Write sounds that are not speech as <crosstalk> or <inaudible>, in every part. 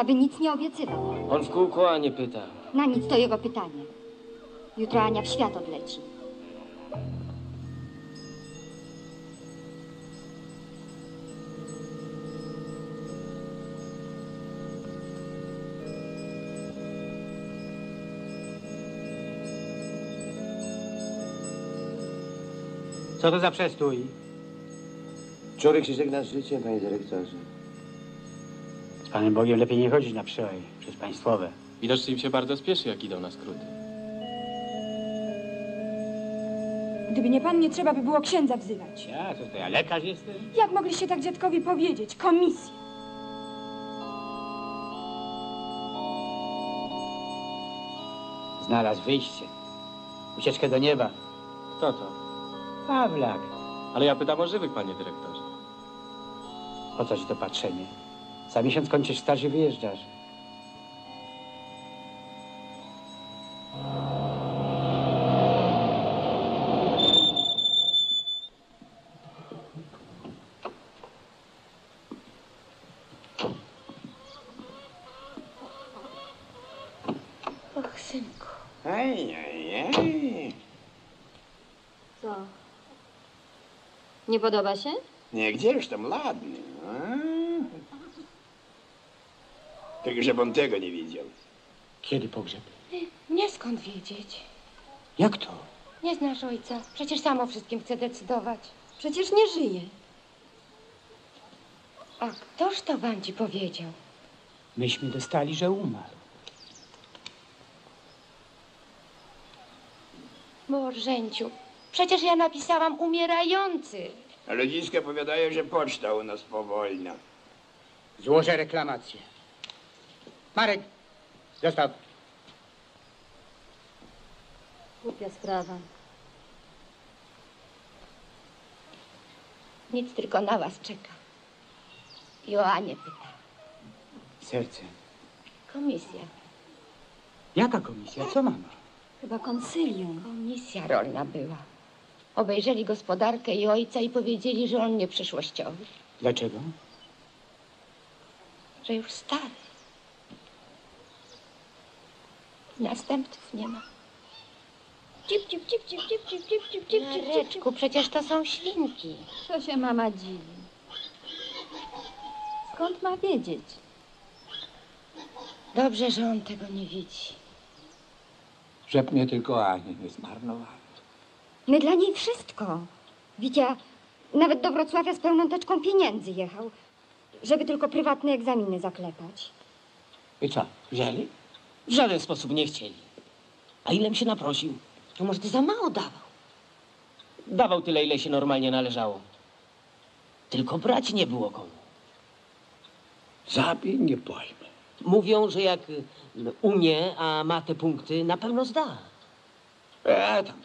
Aby nic nie obiecywał. On w kółko Anię pyta. Na nic to jego pytanie. Jutro Ania w świat odleci. Co to za przestój? Człowiek się żegna z życiem, panie dyrektorze. Panem Bogiem lepiej nie chodzić na przełaj przez państwowe. Widocznie im się bardzo spieszy, jak idą na skróty. Gdyby nie pan, nie trzeba by było księdza wzywać. Ja, co to ja, lekarz jestem? Jak mogliście tak dziadkowi powiedzieć? Komisja. Znalazł wyjście. Ucieczkę do nieba. Kto to? Pawlak. Ale ja pytam o żywych, panie dyrektorze. Po co ci to patrzenie? Za miesiąc kończysz staż i wyjeżdżasz. Och, synku. Aj, aj, aj. Co? Nie podoba się? Nie, gdzież tam ładny. Tylko, żeby on tego nie widział. Kiedy pogrzeb? Nie skąd wiedzieć. Jak to? Nie znasz ojca. Przecież sam o wszystkim chce decydować. Przecież nie żyje. A ktoż to wam ci powiedział? Myśmy dostali, że umarł. Bożenciu, przecież ja napisałam umierający. A ludziska powiadają, że poczta u nas powolna. Złożę reklamację. Marek, zostaw. Głupia sprawa. Nic tylko na was czeka. Joanie pyta. Serce. Komisja. Jaka komisja? Co mama? Chyba konsylium. Komisja rolna była. Obejrzeli gospodarkę i ojca i powiedzieli, że on nie przyszłościowy. Dlaczego? Że już stary. Następców nie ma. Cip, cip, cip, cip, cip, cip, cip, cip, cip, cip, cip. Mareczku, przecież to są świnki. Co się mama dziwi? Skąd ma wiedzieć? Dobrze, że on tego nie widzi. Żeby mnie tylko Ani nie zmarnowała. My dla niej wszystko. Widzia, nawet do Wrocławia z pełną teczką pieniędzy jechał, żeby tylko prywatne egzaminy zaklepać. I co, wzięli? W żaden sposób nie chcieli. A ilem się naprosił? To może ty za mało dawał. Dawał tyle, ile się normalnie należało. Tylko brać nie było komu. Zabij, nie pojmę. Mówią, że jak y, umie, a ma te punkty, na pewno zda. E, tam,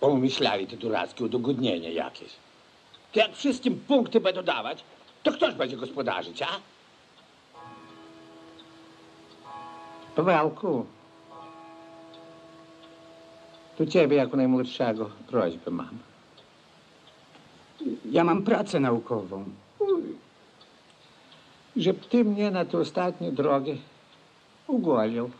pomyśleli te durackie udogodnienie jakieś. To jak wszystkim punkty będą dawać, to ktoś będzie gospodarzyć, a? Pawełku, tu ciebie jako najmłodszego prośbę mam. Ja mam pracę naukową. Żeby ty mnie na tę ostatnią drogę ugolił.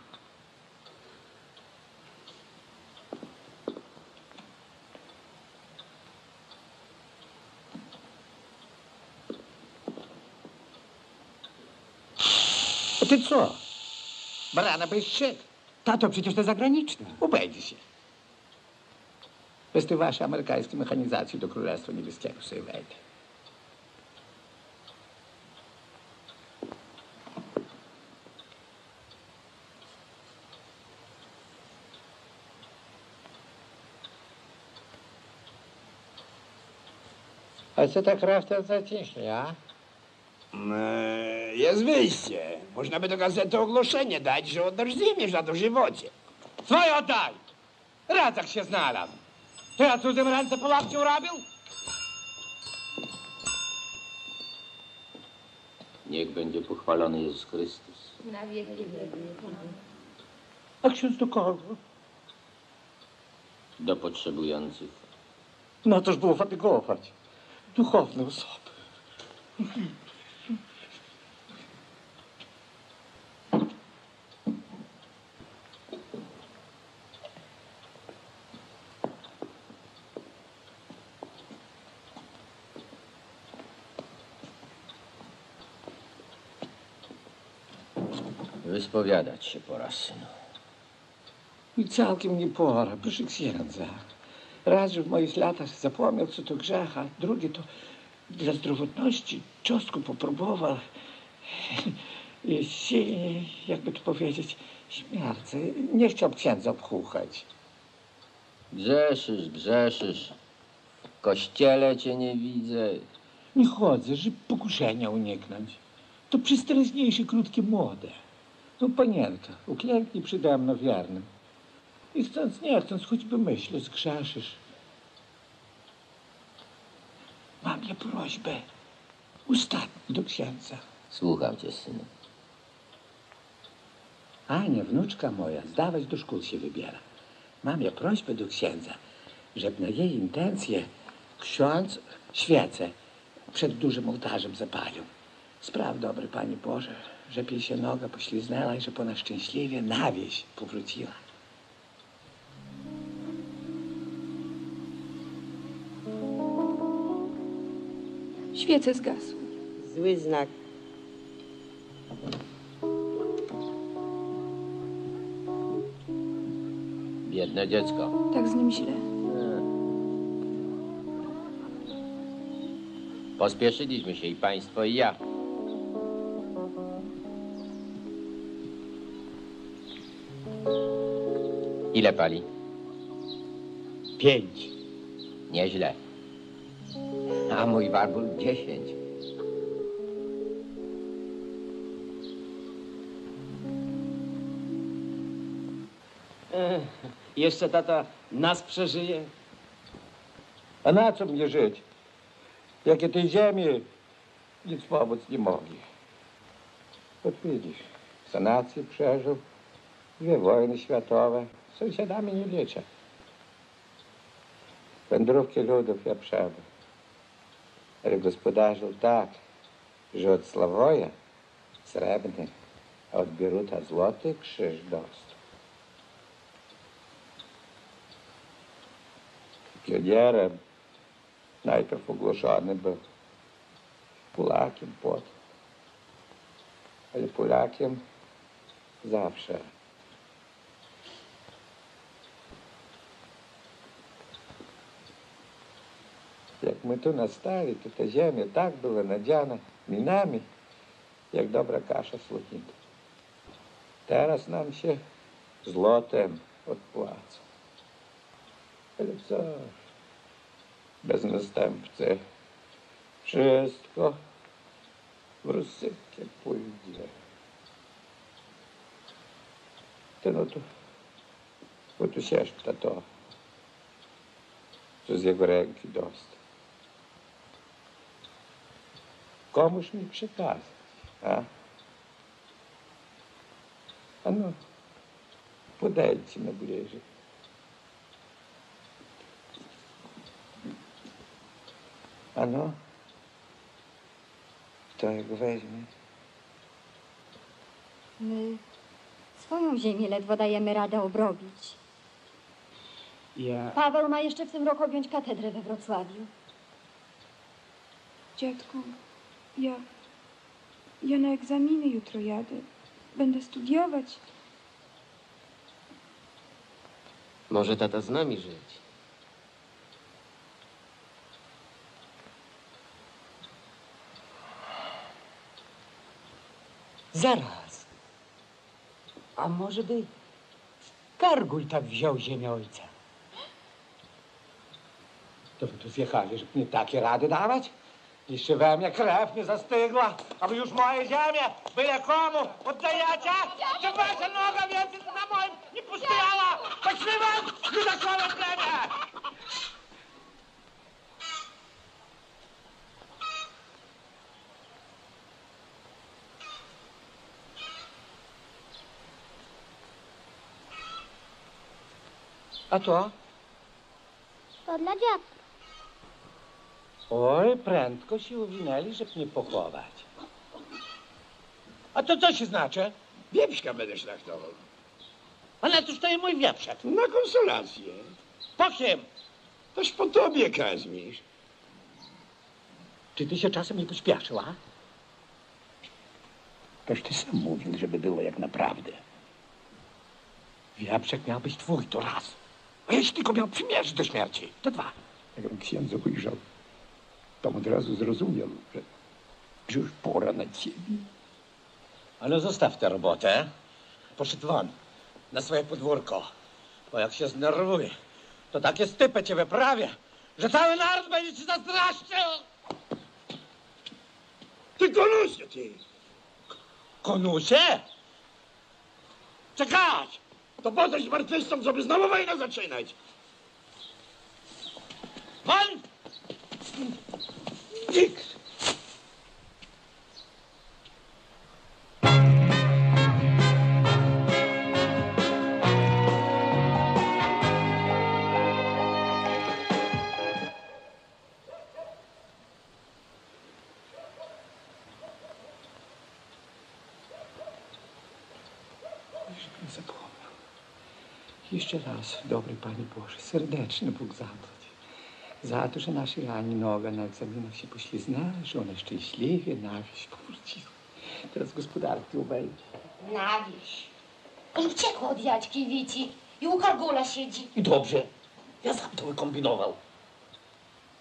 A ty co? Barana byś szedł. Tato, przecież to zagraniczne. Obejdzie się. Bez tej waszej amerykańskiej mechanizacji do Królestwa Niebieskiego sobie wejdę. A co tak rafta zaciśnie, a? E, Jest wyjście. Można by do gazety ogłoszenie dać, że oddasz ziemię za dożywocie. Swoje oddaj! Radzak się znalazł. To ja cudzym ręce po łapciu robił? Niech będzie pochwalony Jezus Chrystus. Na wieki A ksiądz do kogo? Do potrzebujących. No toż było fatygować. Duchowne osoby. Wyspowiadać się pora, synu. I całkiem nie pora, proszę księdza. Raz, że w moich latach zapomniał, co to grzech, a drugie to dla zdrowotności czosnku popróbował. <laughs> I si- jakby to powiedzieć, śmierdzę. Nie chciał księdza obchuchać. Grzeszysz, grzeszysz. W kościele cię nie widzę. Nie chodzę, żeby pokuszenia uniknąć. To przystępniejsze, krótkie, młode. No panienka, uklęknij przede mną wiernym. I chcąc, nie chcąc, choćby myślę, zgrzeszysz. Mam ja prośbę. Ostatni do księdza. Słucham cię, synu. Ania, wnuczka moja, zdawać do szkół się wybiera. Mam ja prośbę do księdza, żeby na jej intencje ksiądz świecę przed dużym ołtarzem zapalił. Spraw dobry, Panie Boże, żeby jej się noga pośliznęła i żeby ona szczęśliwie na wieś powróciła. Świece zgasły. Zły znak. Biedne dziecko. Tak z nim źle. Pospieszyliśmy się i państwo, i ja. Ile pali? Pięć. Nieźle. A mój warbul dziesięć. Ech, jeszcze tata nas przeżyje. A na co mnie żyć? Jakie tej ziemi nic pomóc nie mogli. Ot widzisz, sanację przeżył, dwie wojny światowe. Sąsiadami nie liczę. Wędrówki ludów ja przebył. Ale gospodarzył tak, że od Sławoja srebrny, a od Bieruta złoty krzyż dostał. Pionierem najpierw ogłoszony był Polakiem potem. Ale Polakiem zawsze. Jak my tu nastali, to ta ziemia tak była nadziana minami, jak dobra kasza słonita. Teraz nam się złotem odpłaca. Ale co? Bez następcy wszystko w rozsypkę pójdzie. Ty no to, bo tu sieszpta to, Komuż mi przekazać, a? A no, podejdźcie na bliżej. A no, kto jego weźmie? My swoją ziemię ledwo dajemy radę obrobić. Ja... Paweł ma jeszcze w tym roku objąć katedrę we Wrocławiu. Dziadku, ja. Ja na egzaminy jutro jadę. Będę studiować. Może tata z nami żyć. Zaraz. A może by Karguj tak wziął ziemię ojca? To wy tu zjechali, żeby mi takie rady dawać? Jeszcze we mnie krew nie zastygła, a wy już moje ziemię, byle komu oddajecie? Czy wasza noga więcej na moim nie puszczała? Poszli was, judakowe plemię! A to? To dla dziadka. Oj, prędko się uwinęli, żeby mnie pochować. A to co się znaczy? Wieprzka będę szlachtował. Ale cóż to jest mój wieprzek? Na konsolację. Po kim? Toż po tobie, Kazimierz. Czy ty się czasem nie pośpieszyła? Toż ty sam mówił, żeby było jak naprawdę. Wiaprzek miał być twój, to raz. A jeśli tylko miał przymierzyć do śmierci, to dwa. Jak on księdzu ujrzał, to od razu zrozumiał, że, już pora na ciebie. Ale zostaw tę robotę. Poszedł won, na swoje podwórko. Bo jak się znerwuje, to takie stypy cię wyprawię, że cały naród będzie ci zazdrościł. Ty konusie, ty! Konusie? Czekać! To po coś zmartwychwstał, żeby znowu wojnę zaczynać. Won! Zapomnę. Jeszcze raz, dobry Panie Boże, serdeczny Bóg. Za to, że nasi Ani noga na egzaminach się pośliznęła, że one szczęśliwie na wieś powróciły. Teraz gospodarki obejdzie. Na wieś. On uciekł od Jaćki Wici i u Kargula siedzi. I dobrze. Ja sam to wykombinował.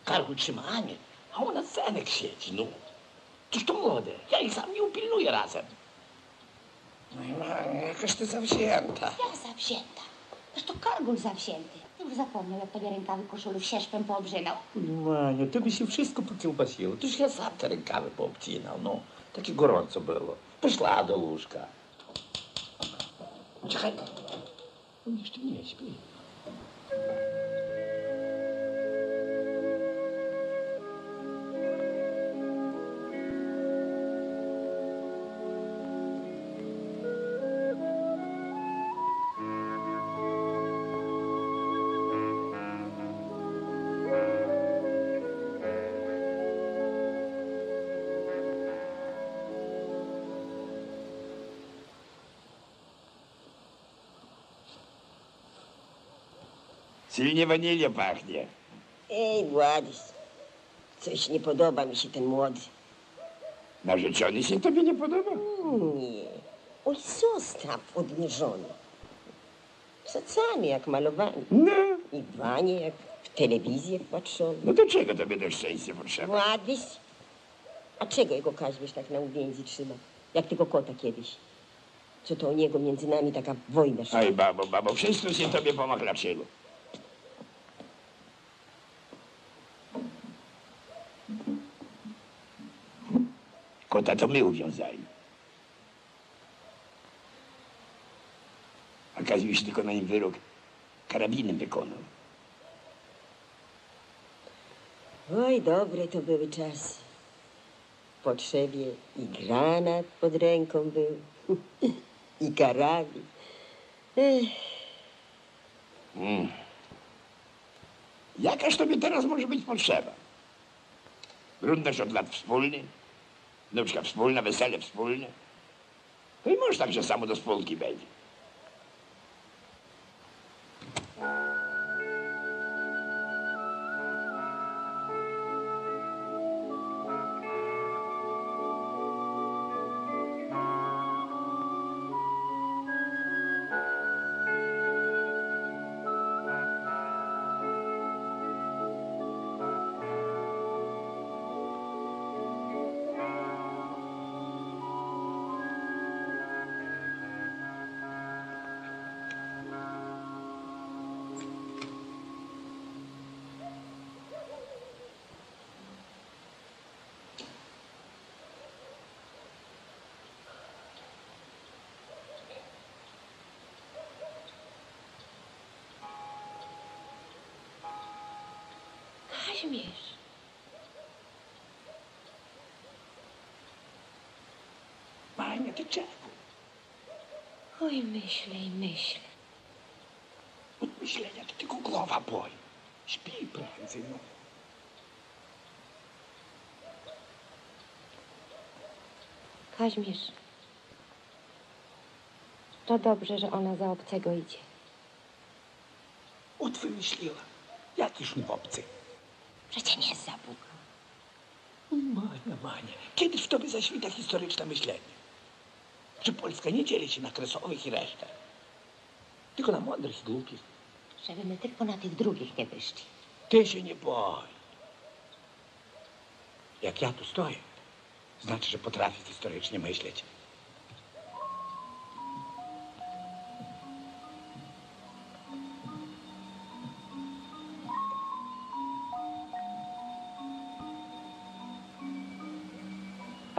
Kargul trzyma Anię, a ona Zenek siedzi, no. Cóż to młode, ja ich sam nie upilnuję razem. No i Mania, jakaś ty zawzięta. Ja zawzięta. Zresztą Kargul zawzięty. Już zapomniał, jak tobie rękawy koszulów sierpem poobrzynał. Mania, to by się wszystko pokiełbasiło. Toż ja sam te rękawy poobcinał, no. Takie gorąco było. Poszła do łóżka. Czekaj. On jeszcze nie śpi. Silnie wanilia pachnie. Ej, Władys, coś nie podoba mi się ten młody. Narzeczony się tobie nie podoba? Nie. Oj, zostaw odmierzony. Psacami jak malowany. No, I wanie jak w telewizję wpatrzony. no do czego tobie do szczęścia potrzeba? Władys, a czego jego Kaźmierz tak na uwięzi trzyma? Jak tego kota kiedyś. Co to o niego między nami taka wojna szła. Aj, babo, babo, wszystko się tobie pomachlaczyło. Kota to my uwiązali. A tylko na nim wyrok karabinem wykonał. Oj, dobre to były czasy. W potrzebie i granat pod ręką był, <laughs> i karabin. Ech, Mm. Jakaż tobie teraz może być potrzeba? Brudność od lat wspólny, wnuczka wspólna, wesele wspólne. No i mąż także samo do spółki będzie. Kaźmierz. Mania, ty czego? Oj, myślę i myślę. Od myślenia to tylko głowa boi. Śpij prędzej, no. Kaźmierz. To dobrze, że ona za obcego idzie. Utwymyśliła. Jakiż mi obcy. Przecie nie jest za Bóg. Mania, Mania, kiedyś w tobie zaświta historyczne myślenie. że Polska nie dzieli się na kresowych i resztę. Tylko na mądrych i głupich. Żeby my tylko na tych drugich nie wyszli. Ty się nie boj. Jak ja tu stoję, znaczy, że potrafię historycznie myśleć.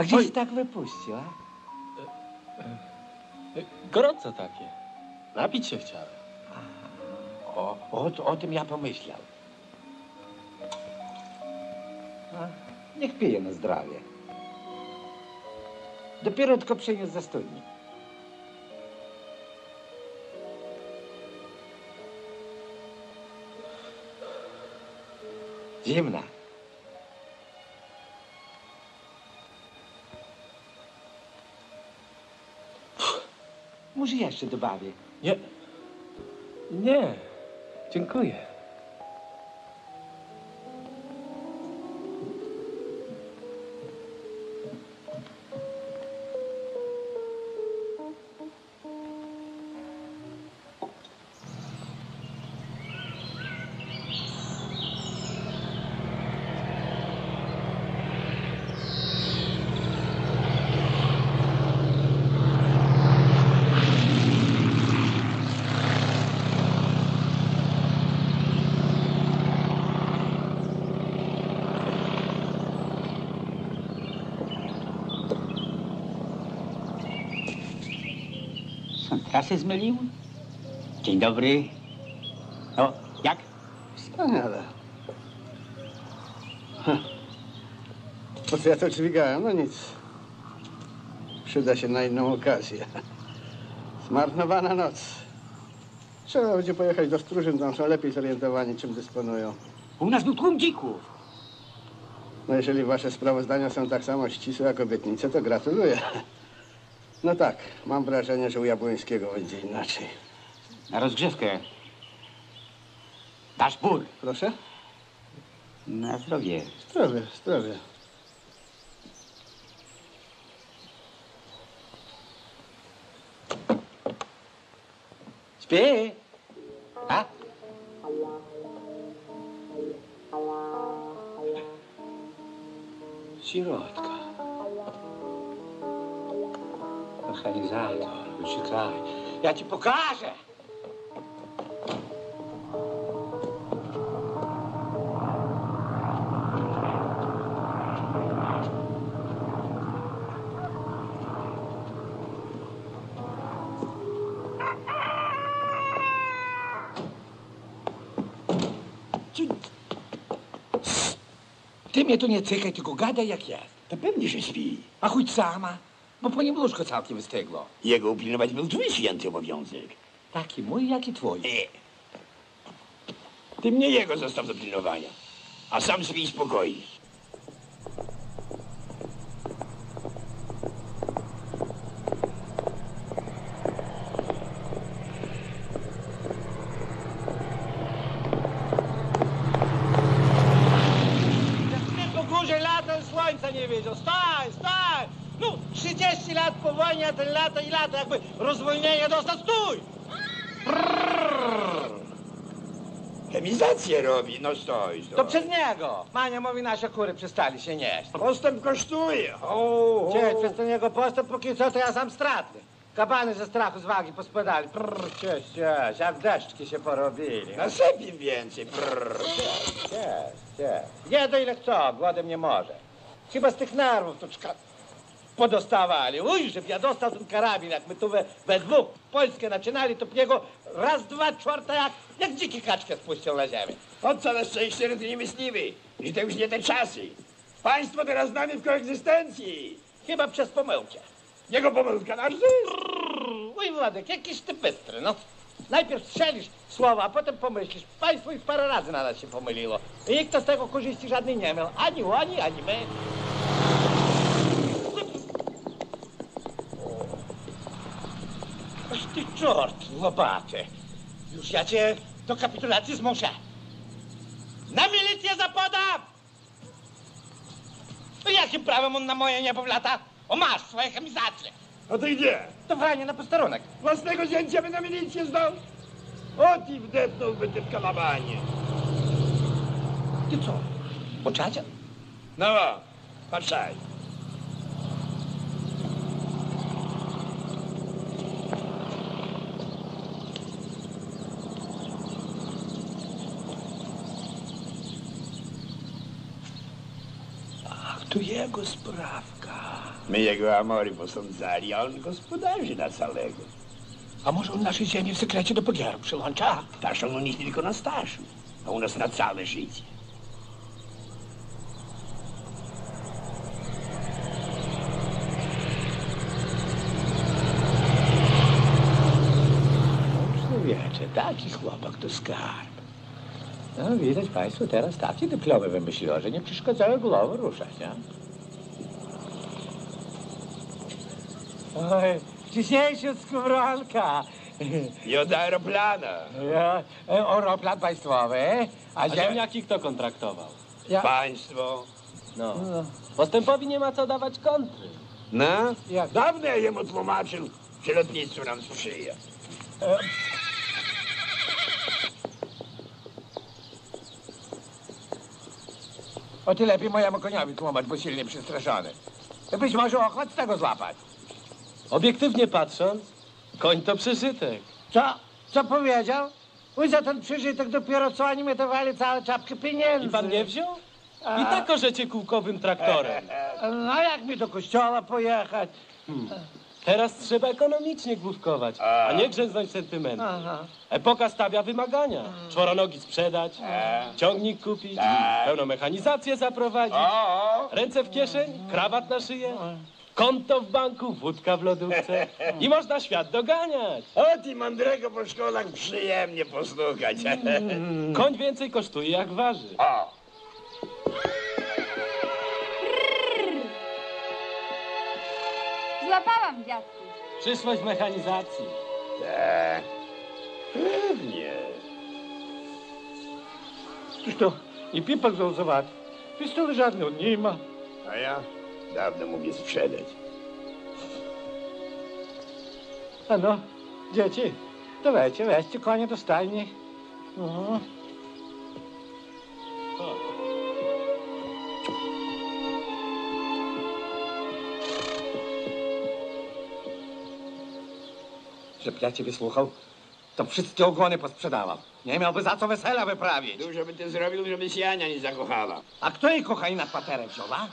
A gdzieś tak wypuścił, a? Gorąco takie. Napić się chciałem. O, o, o tym ja pomyślał. A, niech pije na zdrowie. Dopiero tylko przyniósł ze studni. Zimna. Może jeszcze dobawię. Nie. Nie. Dziękuję. Trasę zmylił? Dzień dobry. O, jak? Wspaniale. Ha. Po co ja to dźwigałem? No nic. Przyda się na inną okazję. Zmarnowana noc. Trzeba będzie pojechać do Stróżyn, tam są lepiej zorientowani, czym dysponują. U nas był tłum dzików. No jeżeli wasze sprawozdania są tak samo ścisłe jak obietnice, to gratuluję. No tak, mam wrażenie, że u Jabłońskiego będzie inaczej. Na rozgrzewkę. Dasz bór. Proszę? Na zdrowie. Zdrowie, zdrowie. Śpi? A? Sirotka. Mechanizator, wyczytaj. Ja ci pokażę! Ty mnie tu nie cykaj, tylko gadaj jak jest. To pewnie, że śpi. A chuj sama, bo po nim łóżko całkiem wystygło. Jego upilnować był twój święty obowiązek. Taki mój, jak i twój. Nie. Ty mnie jego zostaw do pilnowania. A sam śpij spokojnie. Jak po górze latem słońca nie wiedział. Staj, staj! No, 30 lat po wojnie, a ten lata i lata, jakby rozwolnienie dostał. Stój! Robi, no stoj, stoj. To przez niego. Mania mówi, nasze kury przestali się nieść. Postęp kosztuje. Cześć, przez ten jego postęp, póki co, to ja sam stratny. Kabany ze strachu z wagi pospadali. Prrr, cześć, cześć, jak deszczki się porobili. Nasyp im więcej. Prrr. Cześć, cześć, cześć. Jedę ile kto, głodem nie może. Chyba z tych nerwów to czka... podostawali. Uj, żeby ja dostał ten karabin, jak my tu we, we dwóch Polskę zaczynali, to niego raz, dwa, czwarta, jak, jak dziki kaczkę spuścił na ziemię. Od całe szczęście rynku nie myśliwy, że to już nie te czasy. Państwo teraz z nami w koegzystencji. Chyba przez pomyłkę. Jego pomyłka nasz. Uj, Władek, jakiś ty bystry, no. Najpierw strzelisz słowa, a potem pomyślisz. Państwo już parę razy na nas się pomyliło. I nikt z tego korzyści żadnej nie miał. Ani oni, ani my. Ty czort, łopaty. Już ja cię do kapitulacji zmuszę. Na milicję zapodam! No jakim prawem on na moje niebo wlata? O masz swoje chemizacje. A ty gdzie? To fajnie na posterunek. Własnego zięcia by na milicję zdał? O ti wdepnąłby ty w kalabanie. Ty co? Poczacia? No, patrzaj. Ach, to jego sprawka. My jego amory posądzali, a on gospodarzy na całego. A może on nasze ziemię w sekrecie do pogieru przyłącza? Taż on u nich tylko na staszu, a u nas na całe życie. Człowiecze, taki chłopak to skarb. No, widać państwo teraz takie dyplomy wymyśliło, że nie przeszkadzały głowy ruszać, nie? Oj, wcześniejszy od skowronka. I od aeroplana. Ja, e, Europlan państwowy, a, A ziem... ziemniaki kto kontraktował? Ja... Państwo. No. No, Postępowi nie ma co dawać kontry. No? Jak? Dawno ja jemu tłumaczył, że lotnictwo nam sprzyja. O ty lepiej mojemu koniowi tłumacz, bo silnie przestraszony. Być może ochot z tego złapać. Obiektywnie patrząc, koń to przeżytek. Co? Co powiedział? Uj, za ten przeżytek dopiero co dawali całe czapkę pieniędzy. I pan nie wziął? I tak orzecie kółkowym traktorem. <laughs> No jak mi do kościoła pojechać? Teraz trzeba ekonomicznie główkować, a nie grzęznąć sentymentem. Aha. Epoka stawia wymagania. Czworonogi sprzedać, ciągnik kupić, pełną mechanizację zaprowadzić, ręce w kieszeń, krawat na szyję, konto w banku, wódka w lodówce i można świat doganiać. O ty mądrego po szkolach przyjemnie posłuchać. Koń więcej kosztuje jak waży. O, Złapałam dziadku. Przyszłość mechanizacji. tak. Pewnie. Cóż to? I pipak zauzować. Pistolet żadny on nie ma. A ja dawno mówię sprzedać. A no, dzieci, dawajcie, weźcie konie do stajni. No. Żeby ja ciebie słuchał, to wszystkie ogony posprzedawał. Nie miałby za co wesela wyprawić. Dużo by ty zrobił, żeby się Ania nie zakochała. A kto jej kochaj na kwaterę wzięła?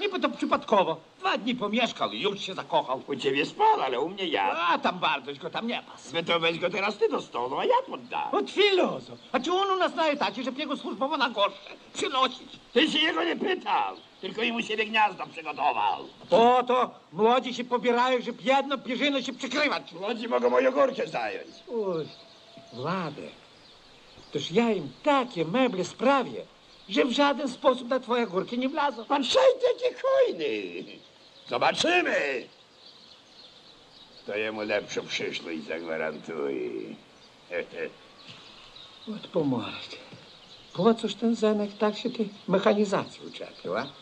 Niby to przypadkowo. Dwa dni pomieszkał i już się zakochał. U ciebie spał, ale u mnie ja. A tam bardość go tam nie pas. No to weź go teraz ty do stołu, a ja poddam. Od filozof. A czy on u nas na etacie, żeby jego służbowo na goszcze przynosić? Ty się jego nie pytał, tylko i u siebie gniazdo przygotował. O, to młodzi się pobierają, żeby jedno pierzyno się przykrywać. Młodzi mogą moje górkę zająć. Uj, Władek, toż ja im takie meble sprawię, że w żaden sposób na twoje górki nie wlazą. Pan taki hojny. Zobaczymy. To jemu lepszą przyszłość zagwarantuje. <laughs> Od pomorek. Po cóż ten Zenek tak się tej mechanizacji uczepił, a?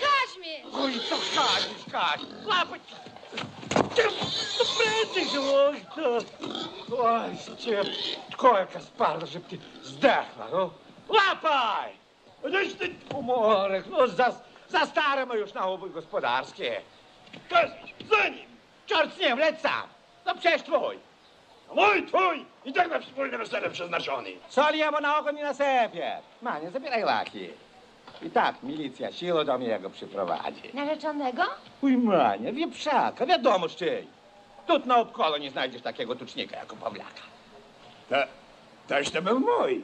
Kaź mnie! Oj, to Kaziś, Kaś, łapać! To prędzej się oj, to... Oj, cię, kolka spadła, żeby ty zdechła, no. Łapaj! Noś ty, pomorek, no za, za stare ma już na oby gospodarskie. Kaziś, za nim. Czort z nim, leć sam. No przecież twój. Mój, twój i tak na wspólne wesele przeznaczony. Soli jemu na oko nie nasypie. Ma, nie zabieraj laki. I tak milicja siłą do mnie go przyprowadzi. Narzeczonego? Uj, Mania, wieprzaka, wiadomo z czyj. Tut na obkolo nie znajdziesz takiego tucznika jak u Pawlaka. Ta, toż to był mój.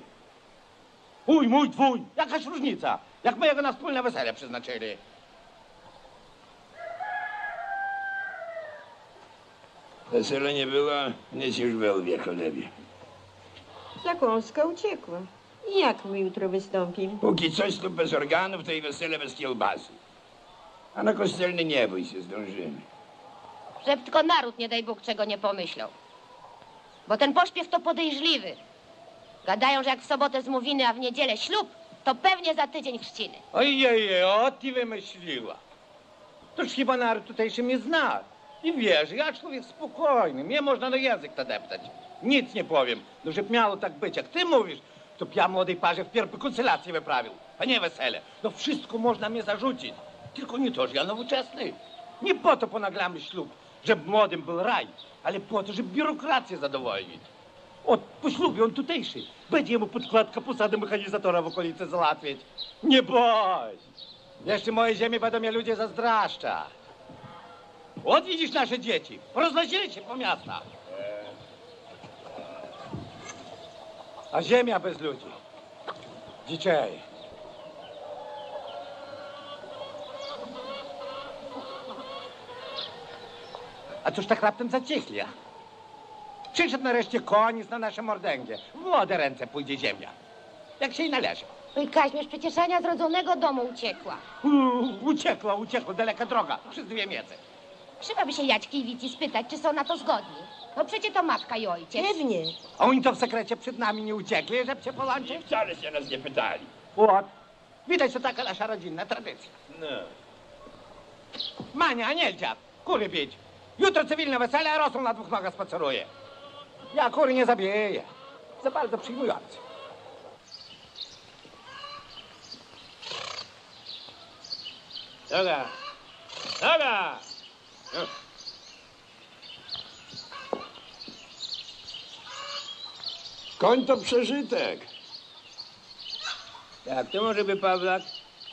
Uj, mój, twój, jakaś różnica. Jak my jego na wspólne wesele przeznaczyli. Wesele nie było, nic już był wie cholebie. Zakąska uciekła. I jak my jutro wystąpimy? Póki coś tu bez organów, to i wesele bez kiełbasy. A na kościelny nie bój się, zdążymy. Żeby tylko naród, nie daj Bóg, czego nie pomyślał. Bo ten pośpiew to podejrzliwy. Gadają, że jak w sobotę zmówiny, a w niedzielę ślub, To pewnie za tydzień chrzciny. Ojej, o ty wymyśliła. Toż chyba naród tutejszy mnie zna. I wiesz, ja człowiek spokojny, mnie można na język nadeptać. Nic nie powiem, no żeby miało tak być, jak ty mówisz, to ja młodej parze wpierw koncelację wyprawił, a nie wesele. No wszystko można mnie zarzucić, tylko nie to, że ja nowoczesny. Nie po to ponaglamy ślub, żeby młodym był raj, ale po to, żeby biurokrację zadowolić. Od, po ślubie on tutejszy. Będzie mu podkładka posady mechanizatora w okolicy załatwić. Nie bądź! Jeszcze moje ziemi będą mnie ludzie zazdraszczać. Od widzisz nasze dzieci. Rozlazili się po miastach. A ziemia bez ludzi. Dzieciej. A cóż tak raptem zacichli, a? Przyszedł nareszcie koniec na nasze mordęgie. W młode ręce pójdzie ziemia. Jak się i należy. Oj, Kaźmierz, przecież Ania z rodzonego domu uciekła. Uciekła, uciekła, daleka droga, przez dwie miece. Przydałaby się Jaćki i Wici spytać, czy są na to zgodni. No przecie to matka i ojciec. Pewnie. Oni to w sekrecie przed nami nie uciekli, żeby się połączyć? Wcale się nas nie pytali. What? Widać, to taka nasza rodzinna tradycja. No. Mania, nie dziad, kury bić. Jutro cywilne wesele, a na dwóch nogach spaceruje. Ja kury nie zabiję. Za bardzo przyjmujący. Dobra. Dobra. Koń to przeżytek. Tak, to może by Pawlak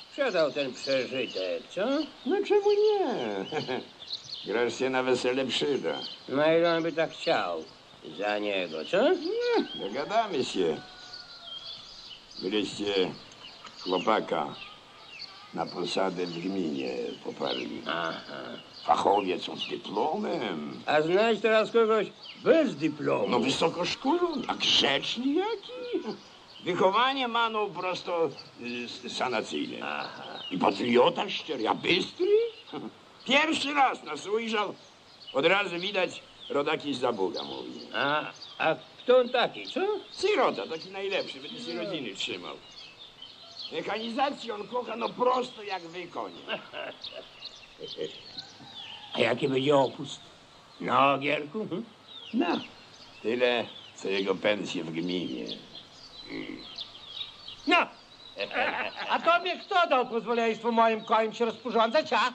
sprzedał ten przeżytek, co? No czemu nie? <laughs> Grasz się na wesele przyda. No ile on by tak chciał za niego, co? Nie, dogadamy się. Wreszcie chłopaka na posadę w gminie poparli. Aha. Fachowiec z dyplomem. A znać teraz kogoś bez dyplomu. No wysoko szkolony, a grzeczny jaki? Wychowanie ma no prosto y, sanacyjne. Aha. I patriota szczery, a bystry? Pierwszy raz nas ujrzał. Od razu widać rodaki z Zabuga, mówi. A, a kto on taki, co? Syrota, taki najlepszy, będzie się rodziny trzymał. Mechanizację on kocha no prosto jak wy konie. <laughs> A jaki będzie opust? No, Gierku? hm? No, tyle co jego pensje w gminie. No. A tobie kto dał pozwoleństwo moim kołem się rozporządzać, a?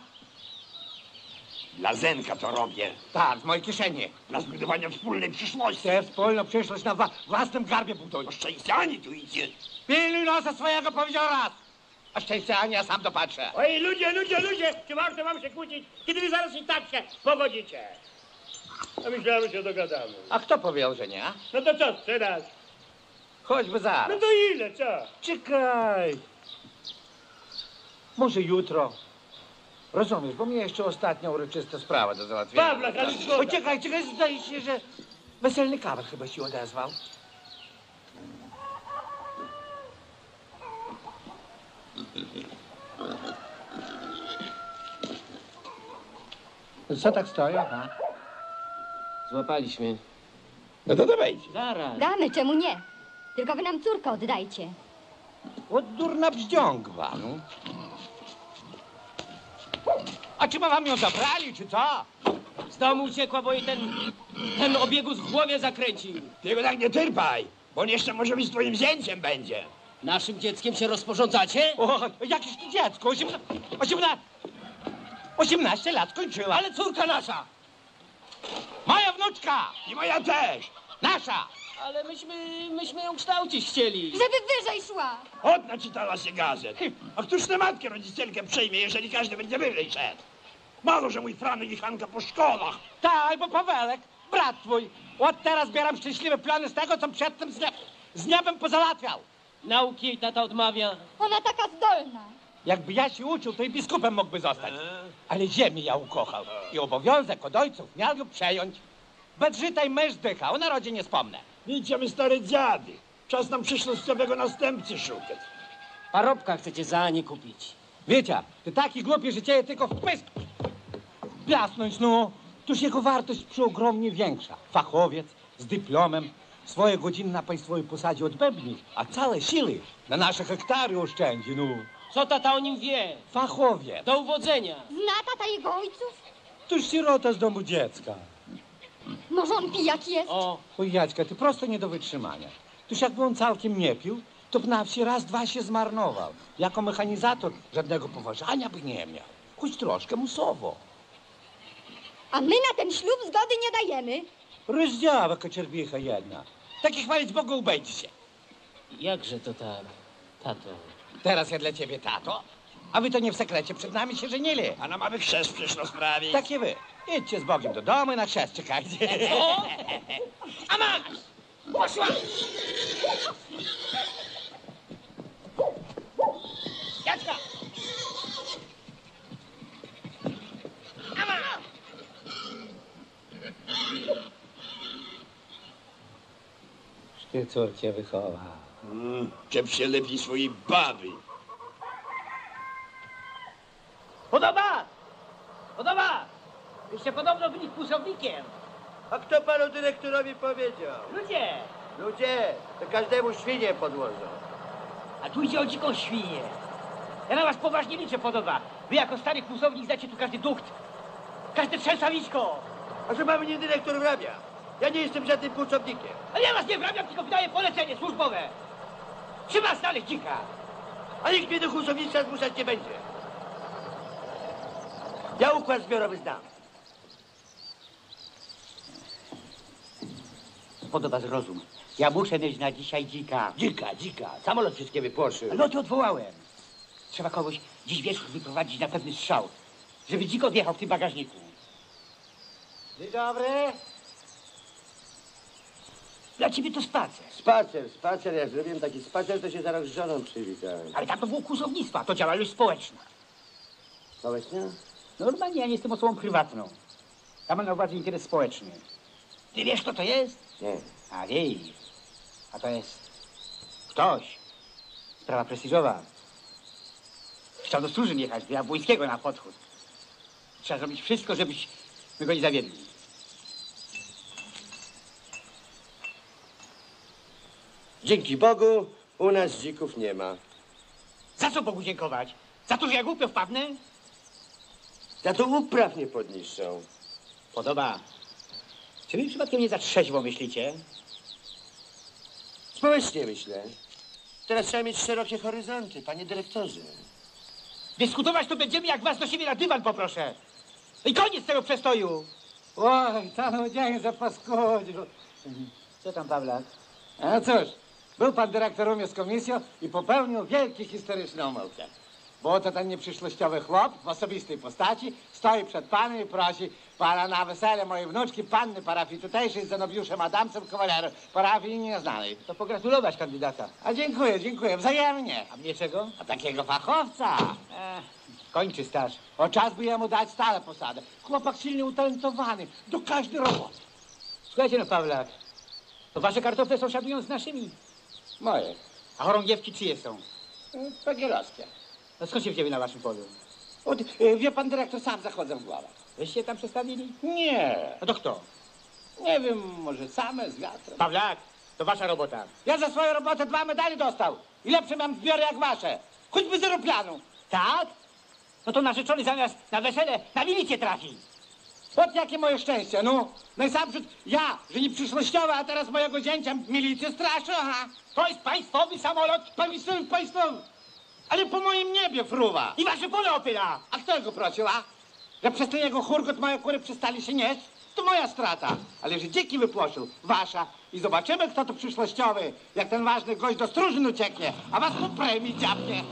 Dla Zenka to robię. Tak, z mojej kieszeni. Dla zbudowania wspólnej przyszłości. Chcę wspólną przyszłość na wa własnym garbie buduj. Ani tu idzie. Pilnuj nosa swojego, powiedział raz. A szczęście Ani, ja sam dopatrzę. Oj, ludzie, ludzie, ludzie! Czy warto wam się kłócić, kiedy wy zaraz i tak się pogodzicie? A myślałem, że się dogadamy. A kto powiedział, że nie? No to co sprzedać? Choćby zaraz. No to ile, co? Czekaj. Może jutro. Rozumiesz, bo mnie jeszcze ostatnia uroczysta sprawa do załatwienia. Pawlak, ale zgoda. O, czekaj, czekaj, zdaje się, że weselny kawal chyba się odezwał. Co tak stoi? Aha. Złapaliśmy. No to dawajcie. Zaraz. Damy, czemu nie? Tylko wy nam córkę oddajcie. O durna bździągwa. No. A czy ma wam ją zabrali, czy co? Z domu uciekła, bo jej ten, ten obiegus w głowie zakręcił. Ty go tak nie tyrpaj, bo on jeszcze może być twoim zięciem będzie. Naszym dzieckiem się rozporządzacie? O, jakieś to dziecko, 18, 18, 18 lat skończyła. Ale córka nasza! Moja wnuczka! I moja też. Nasza! Ale myśmy, myśmy ją kształcić chcieli. Żeby wyżej szła! Od naczytała się gazet. A któż tę matkę rodzicielkę przejmie, jeżeli każdy będzie wyżej szedł? Mało, że mój Franek i Hanka po szkołach. Tak, bo Pawelek, brat twój, od teraz zbieram szczęśliwe plany z tego, co przedtem z, nie, z niebem pozałatwiał. Nauki jej tata odmawia. Ona taka zdolna. Jakby ja się uczył, to i biskupem mógłby zostać. Ale ziemię ja ukochał i obowiązek od ojców miał ją przejąć. Bez żyta i mysz dycha, o narodzie nie wspomnę. Widzicie, my stare dziady. Czas nam przyszłościowego następcy szukać. Parobka chcecie za Anię kupić. Wiecie, ty taki głupi, że cię tylko w pysk blasnąć, no. Toż jego wartość przeogromnie większa. Fachowiec, z dyplomem, swoje godziny na państwowej posadzie odbębni, a całe siły na nasze hektary oszczędzi, no. Co tata o nim wie? Fachowie. Do uwodzenia. Zna tata jego ojców? Toż sierota z domu dziecka. Może on pijak jest? O, Oj, Jaćka, ty prosto nie do wytrzymania. Toż jakby on całkiem nie pił, to by na wsi raz, dwa się zmarnował. Jako mechanizator żadnego poważania by nie miał. Choć troszkę musowo. A my na ten ślub zgody nie dajemy. Rozdziała kocierbicha jedna. Taki chwalić Bogu ubędzie się. jakże to tak, tato? Teraz ja dla ciebie tato, a wy to nie w sekrecie przed nami się żenili. A nam mamy chrzest przyszło sprawić. Takie wy. Idźcie z Bogiem do domu i na chrzest czekajcie. O! A masz! Poszła! Jacka! Ty córcie wychowa. Mm, czep się lepiej swojej baby. Podoba! Podoba! Byście podobno byli kłusownikiem. A kto panu dyrektorowi powiedział? Ludzie! Ludzie, to każdemu świnie podłożą. A tu idzie o dziką świnię. Ja na was poważnie liczę, podoba. Wy jako stary kłusownik znacie tu każdy ducht. Każde trzęsawisko. A że mamy nie dyrektor wrabia? Ja nie jestem żadnym płucownikiem. Ale ja was nie wrabiam, tylko wydaję polecenie służbowe. Trzeba znaleźć dzika. A nikt mnie do kłusownictwa zmuszać nie będzie. Ja układ zbiorowy znam. Podoba zrozum. Ja muszę mieć na dzisiaj dzika. Dzika, dzika. Samolot wszystkie wypłoszył. Loty odwołałem. Trzeba kogoś dziś wieczór wyprowadzić na pewny strzał, żeby dzik odjechał w tym bagażniku. Dzień dobry. Dla ciebie to spacer. Spacer, spacer, jak zrobiłem taki spacer, to się zaraz z żoną przywitałem. Ale tam to było kłusownictwa, to działalność społeczna. Społeczna? Normalnie ja nie jestem osobą prywatną. Ja mam na uwadze interes społeczny. Ty wiesz, kto to jest? Nie. A wiesz. A to jest ktoś. Sprawa prestiżowa. Chciał do Służyn jechać, do Jabłońskiego na podchód. Trzeba zrobić wszystko, żebyśmy go nie zawiedli. Dzięki Bogu u nas dzików nie ma. Za co Bogu dziękować? Za to, że ja głupio wpadnę? Za to upraw nie podniszczą. Podoba. Czy wy przypadkiem nie za trzeźwo myślicie? Społecznie myślę. Teraz trzeba mieć szerokie horyzonty, panie dyrektorze. Dyskutować to będziemy, jak was do siebie na dywan poproszę. I koniec tego przestoju. Oj, cały dzień zapaskudził. Co tam, Pawlak? A cóż, był pan dyrektor umie z komisją i popełnił wielki historyczny omyłkę. Bo to ten nieprzyszłościowy chłop w osobistej postaci stoi przed panem i prosi pana na wesele mojej wnuczki, panny parafii tutejszej z Zenobiuszem Adamcem, kawalerem parafii nieznanej. To pogratulować kandydata. A dziękuję, dziękuję, wzajemnie. A mnie czego? A takiego fachowca. Ech, kończy staż. O czas by jemu dać stale posadę. Chłopak silnie utalentowany, do każdej roboty. Słuchajcie no, Pawlak. To wasze kartofle sąsiadują z naszymi. Moje, A chorągiewki czyje są? pegierowskie. No skąd się wzięły na waszym polu? Od, y, wie pan dyrektor, sam zachodzę w głowę. Wyście tam przestawili? Nie, No to kto? nie wiem, może same z wiatrem. Pawlak, to wasza robota. Ja za swoją robotę dwa medale dostał. I lepsze mam zbiory jak wasze. Choćby z aeroplanu. Tak? No to narzeczony zamiast na wesele na milicję trafi. Ot jakie moje szczęście, no. Najsaprzód ja, że nie przyszłościowe, a teraz mojego zięcia milicję straszy, aha. To jest państwowy samolot Państwowy, państwowy. Ale po moim niebie fruwa. i wasze pole opyla. A kto go prosił, a? Że przez ten jego churgot moje kury przestali się nieść? To moja strata. Ale że dziki wypłoszył, wasza. I zobaczymy, kto to przyszłościowy. Jak ten ważny gość do stróżyn ucieknie, a was po premii dziabnie.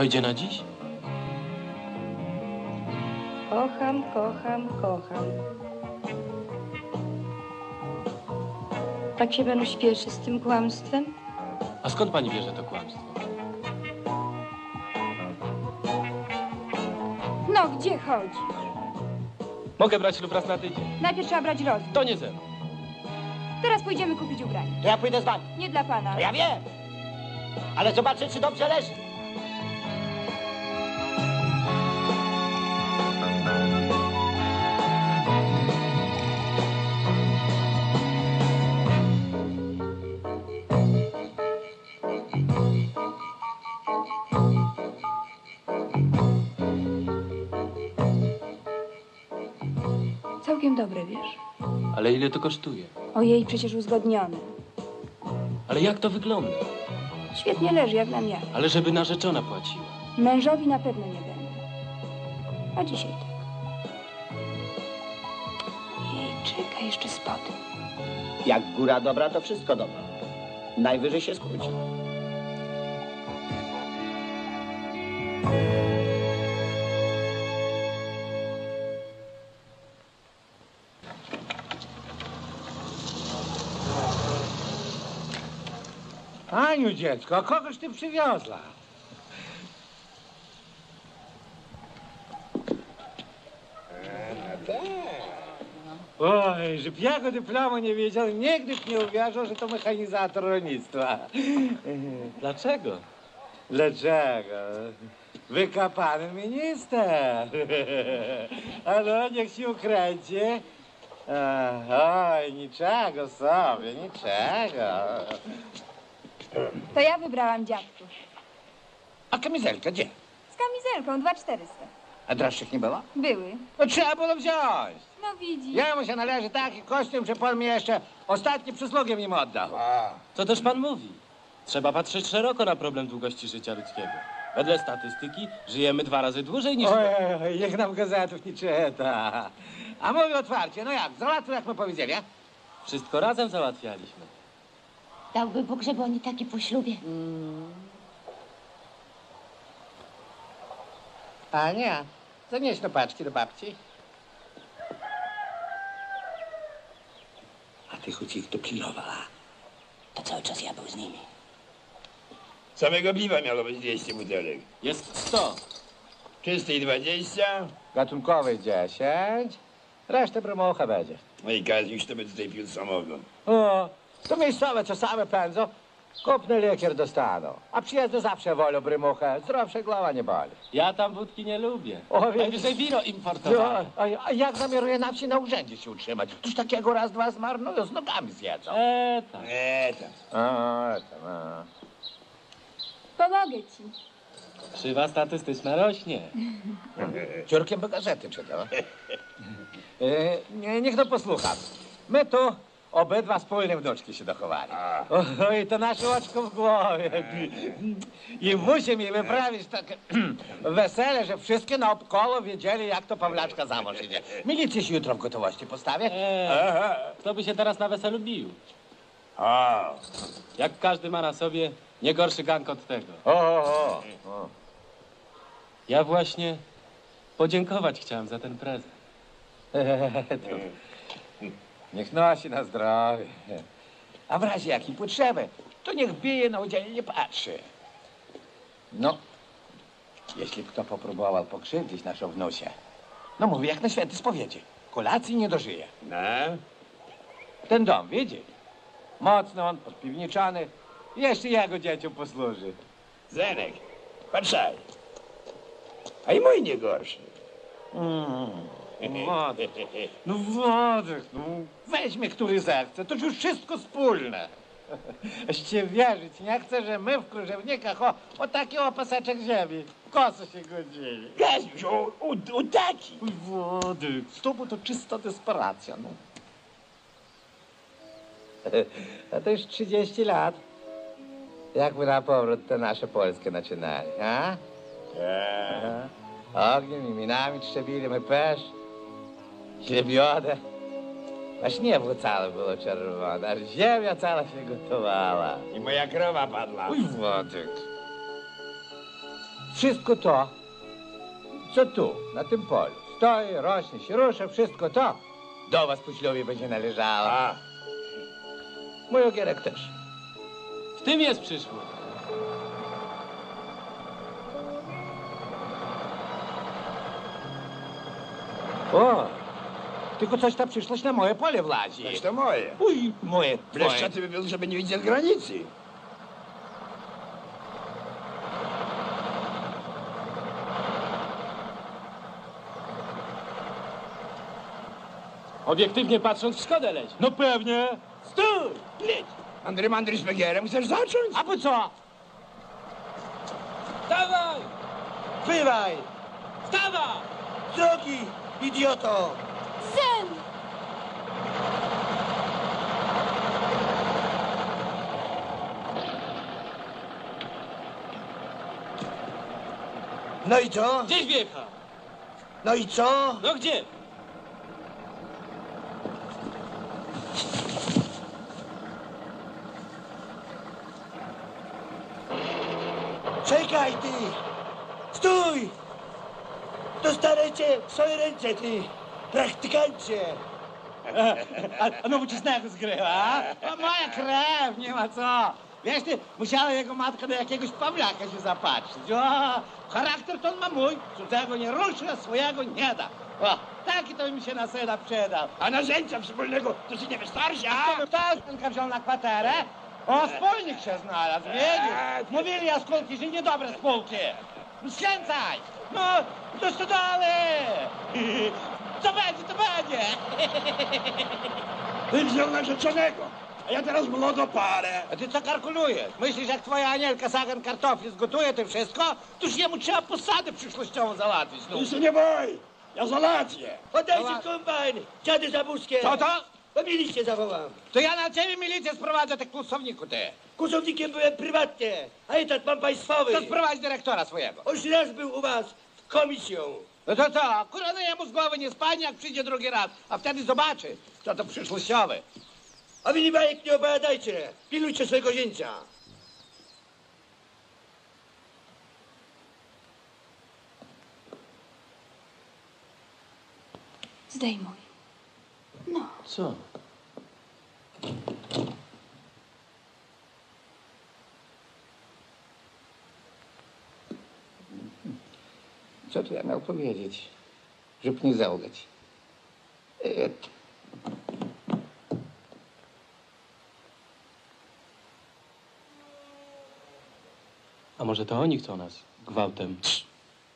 To idzie na dziś? Och, kocham, kocham, kocham. Tak się panu śpieszy z tym kłamstwem? A skąd pani bierze to kłamstwo? No, gdzie chodzisz? Mogę brać ślub raz na tydzień. Najpierw trzeba brać rozwód. To nie ze mną. Teraz pójdziemy kupić ubranie. To ja pójdę z wami. Nie dla pana. To ja wiem. Ale zobaczę, czy dobrze leży. Ile to kosztuje? Ojej, przecież uzgodnione. Ale jak to wygląda? Świetnie leży, jak na miarę. Ale żeby narzeczona płaciła. Mężowi na pewno nie będę. A dzisiaj tak. Jej, czekaj, jeszcze spodnie. Jak góra dobra, to wszystko dobra. Najwyżej się skróci. Dziecko, a kogoś ty przywiozła? Oj, żeby ja go dyplomu nie wiedział, nigdy nie uwierzył, że to mechanizator rolnictwa. Dlaczego? Dlaczego? Wykapany minister. Ale niech się ukręci. A, Oj, niczego sobie, niczego. To ja wybrałam dziadku. A kamizelka gdzie? Z kamizelką, 2400. A droższych nie było? Były. No trzeba było wziąć. No widzisz. Jemu się należy taki kostium, że pan mi jeszcze ostatni przysługiem nim oddał. Co też pan mówi? Trzeba patrzeć szeroko na problem długości życia ludzkiego. Wedle statystyki żyjemy dwa razy dłużej niż... Oj, oj, oj, niech nam gazetów nie czyta. A mówię otwarcie, no jak, załatwił jak my powiedzieli, a? Wszystko razem załatwialiśmy. Dałby Bóg, żeby oni taki po ślubie. Ania, zanieś no paczki do babci. A ty choć ich dopilnowała. To cały czas ja był z nimi. Samego piwa miało być 200 butelek. Jest 100. Czystej 20. Gatunkowej 10, resztę bromocha będzie. No i Kaziusz to by tutaj pił samogon. O, to miejscowe co same pędzą, kupny lekier dostaną. A przyjeżdżę zawsze wolą brymuchę, zdrowsze głowa nie boli. Ja tam wódki nie lubię. O, wiesz- Najwyżej wino importowane. No, a, a jak zamieruje na wsi na urzędzie się utrzymać? Toż takiego raz, dwa zmarnują, z nogami zjedzą. E, tak. Eee, tam. A, tam, a. Pomogę ci. Krzywa statystyczna rośnie. <laughs> Ciurkiem by gazety czytał. E, nie, niech to posłucha. My tu obydwa wspólnie wnuczki się dochowali. Oj, to nasze oczko w głowie. I musimy im wyprawić takie <clears throat> wesele, że wszystkie naokoło wiedzieli, jak to Pawlaczka za mąż idzie. Milicję się jutro w gotowości postawię. E, kto by się teraz na weselu bił? O, Jak każdy ma na sobie nie gorszy gang od tego. O, o, o. Ja właśnie podziękować chciałem za ten prezent. To Niech nosi na zdrowie. A w razie jakiej potrzeby, to niech bije na udział i nie patrzy. No, jeśli kto popróbował pokrzywdzić naszą wnusię, no mówię jak na święty spowiedzi. Kolacji nie dożyje. no. Ten dom, widzi? Mocno on, podpiwniczany. Jeszcze jego dzieciom posłuży. Zenek, patrzaj. A i mój nie gorszy. Mm, Wodek, no Wodek, no weźmie, który zechce, to już wszystko wspólne. Aście wierzyć nie chcę, że my w Krużewnikach o, o taki opaseczek ziemi w kosę się godzili. Kaziusz, o, o, o taki. Oj, Wodek, z tobą to czysta desperacja, no. <laughs> A to już 30 lat. Jak my na powrót te nasze polskie zaczynali, a? Eee, Ogniem i minami trzebili my pesz, ślebiodę. Aż niebo całe było czerwone, aż ziemia cała się gotowała. I moja krowa padła. Oj, Władek. Wszystko to, co tu, na tym polu, stoi, rośnie się, rusza, wszystko to do was po ślubie będzie należało. A, Mój ogierek też. W tym jest przyszłość. O, tylko coś ta przyszłość na moje pole wlazi. coś to moje. Uj, moje. Wreszcie by był, żeby nie widzieć granicy. Obiektywnie patrząc, w szkodę leci. No pewnie. Stój! Leć. Andry Mandry z Węgierem, chcesz zacząć? A po co? Dawaj! Bywaj! Wstawaj! Drogi, idioto! Zen! No i co? Gdzieś wjechał. No i co? No gdzie? Czekaj ty! Stój! Dostanę cię w swoje ręce, ty praktykancie! A, a no wycisnęło z gry, a? a? Moja krew, nie ma co. Wiesz ty, musiała jego matka do jakiegoś Pawlaka się zapatrzyć. O, charakter to on ma mój, cudzego nie ruszy, a swojego nie da. O, taki to mi się na syna przydał. A narzędzia wspólnego to ci nie wystarczy, a? Kto wziął na kwaterę? O, wspólnik się znalazł, widzisz? Mówili jaskólki, że niedobre spółki. Skręcaj! No, do stodoły! <laughs> Co będzie, to będzie! Ty wziął narzeczonego, a ja teraz młodo parę. A ty co kalkulujesz? Myślisz, jak twoja Anielka sagan kartofli zgotuje to wszystko, toż jemu trzeba posadę przyszłościową załatwić. No. Ty się nie boj, ja załatwię. Oddajcie kombajn! Dziady zabuskie! Co to? Bo milicję zawołam. To ja na ciebie milicję sprowadzę, ty kłusowniku, ty. Kuzownikiem byłem prywatnie, a etat mam państwowy. To sprowadź dyrektora swojego. Oż raz był u was w komisją. No to co? Kurwa, jemu z głowy nie spadnie, jak przyjdzie drugi raz, a wtedy zobaczy, co to przyszłościowy. A wy nie bajek nie opowiadajcie. Pilnujcie swojego zięcia. Zdejmuj. No. Co? Co tu ja miał powiedzieć, żeby nie załgać? E, A może to oni chcą nas gwałtem?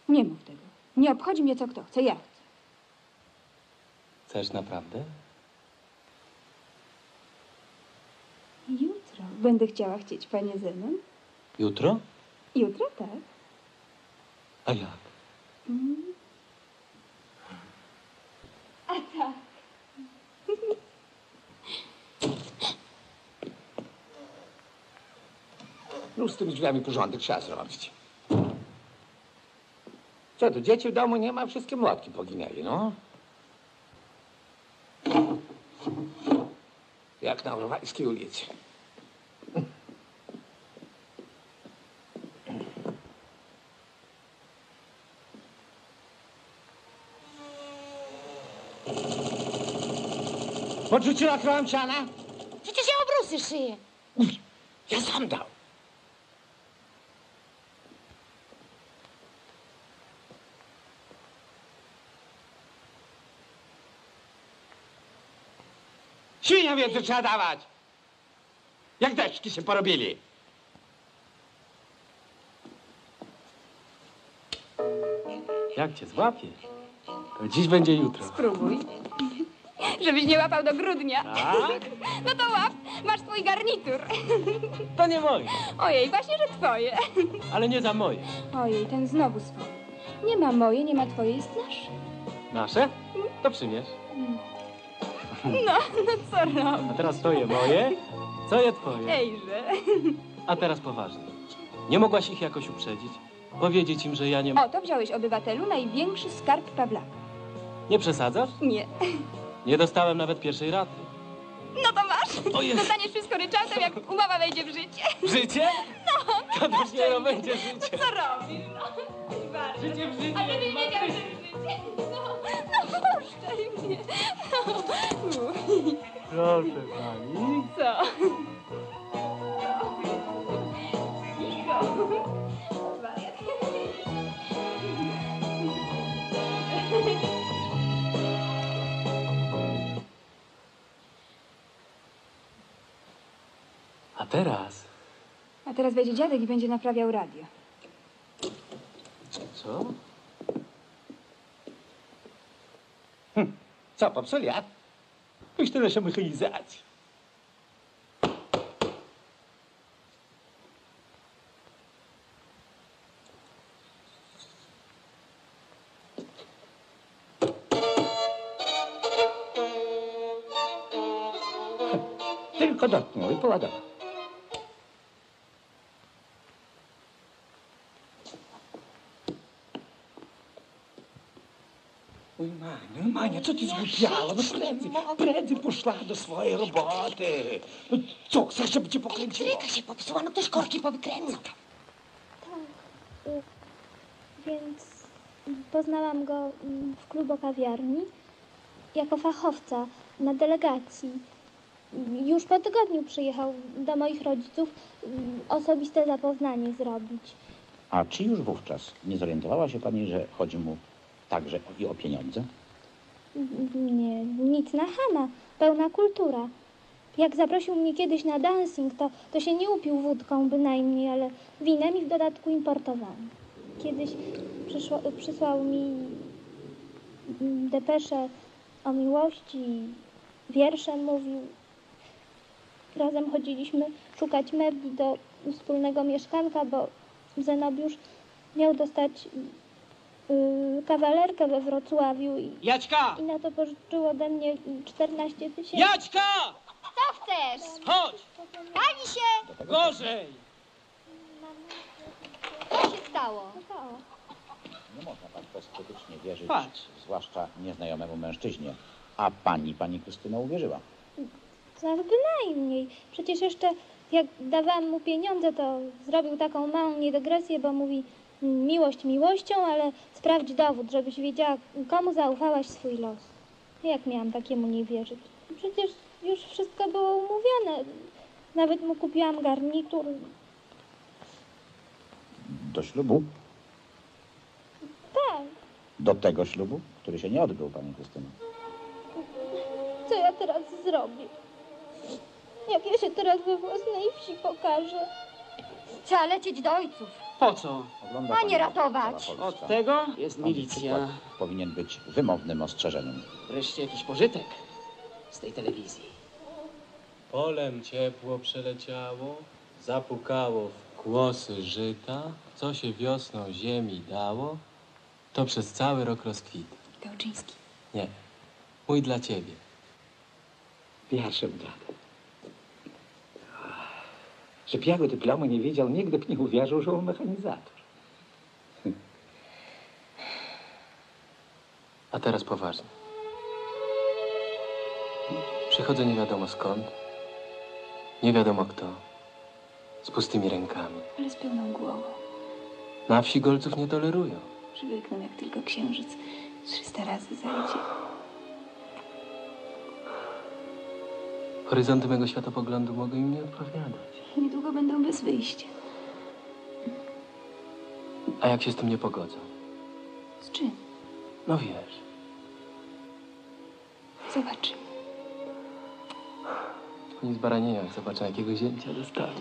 Nie mów tego. Nie obchodzi mnie, co kto chce. Ja chcę. Chcesz naprawdę? Jutro będę chciała chcieć, panie Zenon. Jutro? Jutro tak. A jak? A tak. No z tymi drzwiami porządek trzeba zrobić. Co tu, dzieci w domu nie ma, wszystkie młotki poginęły, no. Jak na Orwajskiej ulicy. Podrzuciła krową siana? Przecież ja obrusy szyję. Ja sam dał. Świnia więcej trzeba dawać. Jak deszczki się porobili. Jak cię złapie? To dziś będzie jutro. Spróbuj. Żebyś nie łapał do grudnia. Tak? No to łap, masz twój garnitur. To nie moje, Ojej, właśnie, że twoje. ale nie za moje. Ojej, ten znowu swoje. Nie ma moje, nie ma twoje, jest nasze. Nasze? To przymierz. No, no co robisz? A teraz to je moje, co je twoje. Ejże. A teraz poważnie. Nie mogłaś ich jakoś uprzedzić? Powiedzieć im, że ja nie... Oto wziąłeś, obywatelu, największy skarb Pawlaka. Nie przesadzasz? Nie. Nie dostałem nawet pierwszej raty. No to masz. O Jezu. Dostaniesz wszystko ryczałtem, jak umowa wejdzie w życie. Życie? No, To na dopiero szczęście. będzie życie. Co robisz? No, Życie w życiu. A gdybyś wiedział, że w życie. No, Puszczaj mnie. Proszę pani. Co? A teraz? A teraz wejdzie dziadek i będzie naprawiał radio. Co? Co, popsuli, a? Już tyle się mechanizacji. Tylko dotknął i poładował. Oj, Mania, Mania, co ty zgłupiała? No prędzej, prędzej poszła do swojej roboty. No co, chcesz, żeby cię pokręciło? Elektryka się popsuła, no ktoś korki powykręcał. Y, Więc poznałam go mm, w klubu kawiarni jako fachowca na delegacji. Już po tygodniu przyjechał do moich rodziców mm, osobiste zapoznanie zrobić. A czy już wówczas nie zorientowała się pani, że chodzi mu także i o pieniądze? Nie, nic na chama, pełna kultura. Jak zaprosił mnie kiedyś na dancing, to, to się nie upił wódką bynajmniej, ale winem i w dodatku importowanym. Kiedyś przyszło, przysłał mi depeszę o miłości, wierszem mówił. Razem chodziliśmy szukać mebli do wspólnego mieszkanka, bo Zenobiusz miał dostać y, kawalerkę we Wrocławiu i, Jaćka! i na to pożyczył ode mnie 14 tysięcy. Jaćka! Co chcesz? Chodź! Pali się! Gorzej! Co się stało? Nie można tak bezkrytycznie wierzyć, Patrz. zwłaszcza nieznajomemu mężczyźnie. A pani, pani Krystyna uwierzyła. Tak bynajmniej. Przecież jeszcze jak dawałam mu pieniądze, to zrobił taką małą niedygresję, bo mówi miłość miłością, ale sprawdź dowód, żebyś wiedziała, komu zaufałaś swój los. Jak miałam takiemu nie wierzyć? Przecież już wszystko było umówione. Nawet mu kupiłam garnitur. Do ślubu? Tak, Do tego ślubu, który się nie odbył, pani Krystyna. co ja teraz zrobię? Jak ja się teraz we własnej wsi pokażę? Trzeba lecieć do ojców. Po co? Ogląda A pani nie cała ratować. Polska. Od tego jest milicja. przykład powinien być wymownym ostrzeżeniem. Wreszcie jakiś pożytek z tej telewizji. Polem ciepło przeleciało, zapukało w kłosy żyta, co się wiosną ziemi dało, to przez cały rok rozkwita. Gałczyński. Nie, mój dla ciebie. Wierszem dziadek. Żeby ja go dyplomu nie wiedział, nigdy by nie uwierzył, że on mechanizator. A teraz poważnie. Przychodzę nie wiadomo skąd, nie wiadomo kto, z pustymi rękami. Ale z pełną głową. Na wsi golców nie tolerują. Przywykną, jak tylko księżyc 300 razy zajdzie. Horyzonty mego światopoglądu mogą im nie odpowiadać. Niedługo będą bez wyjścia. A jak się z tym nie pogodzą? Z czym? No wiesz, Zobaczymy. oni z baranienia jak zobaczą jakiego zięcia dostali.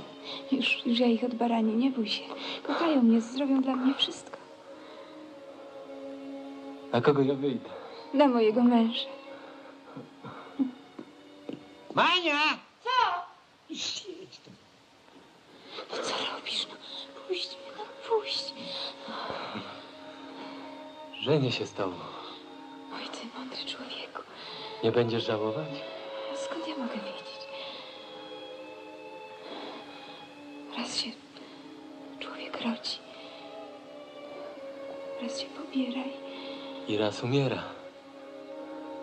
Już, już ja ich odbaranię, nie bój się. Kochają mnie, zrobią dla mnie wszystko. Na kogo ja wyjdę? Dla mojego męża. Mania! No co robisz? No, puść mnie, no puść. Żenię się z tobą. Oj, ty mądry człowieku. Nie będziesz żałować? Skąd ja mogę wiedzieć? Raz się człowiek rodzi. Raz się pobiera i I raz umiera.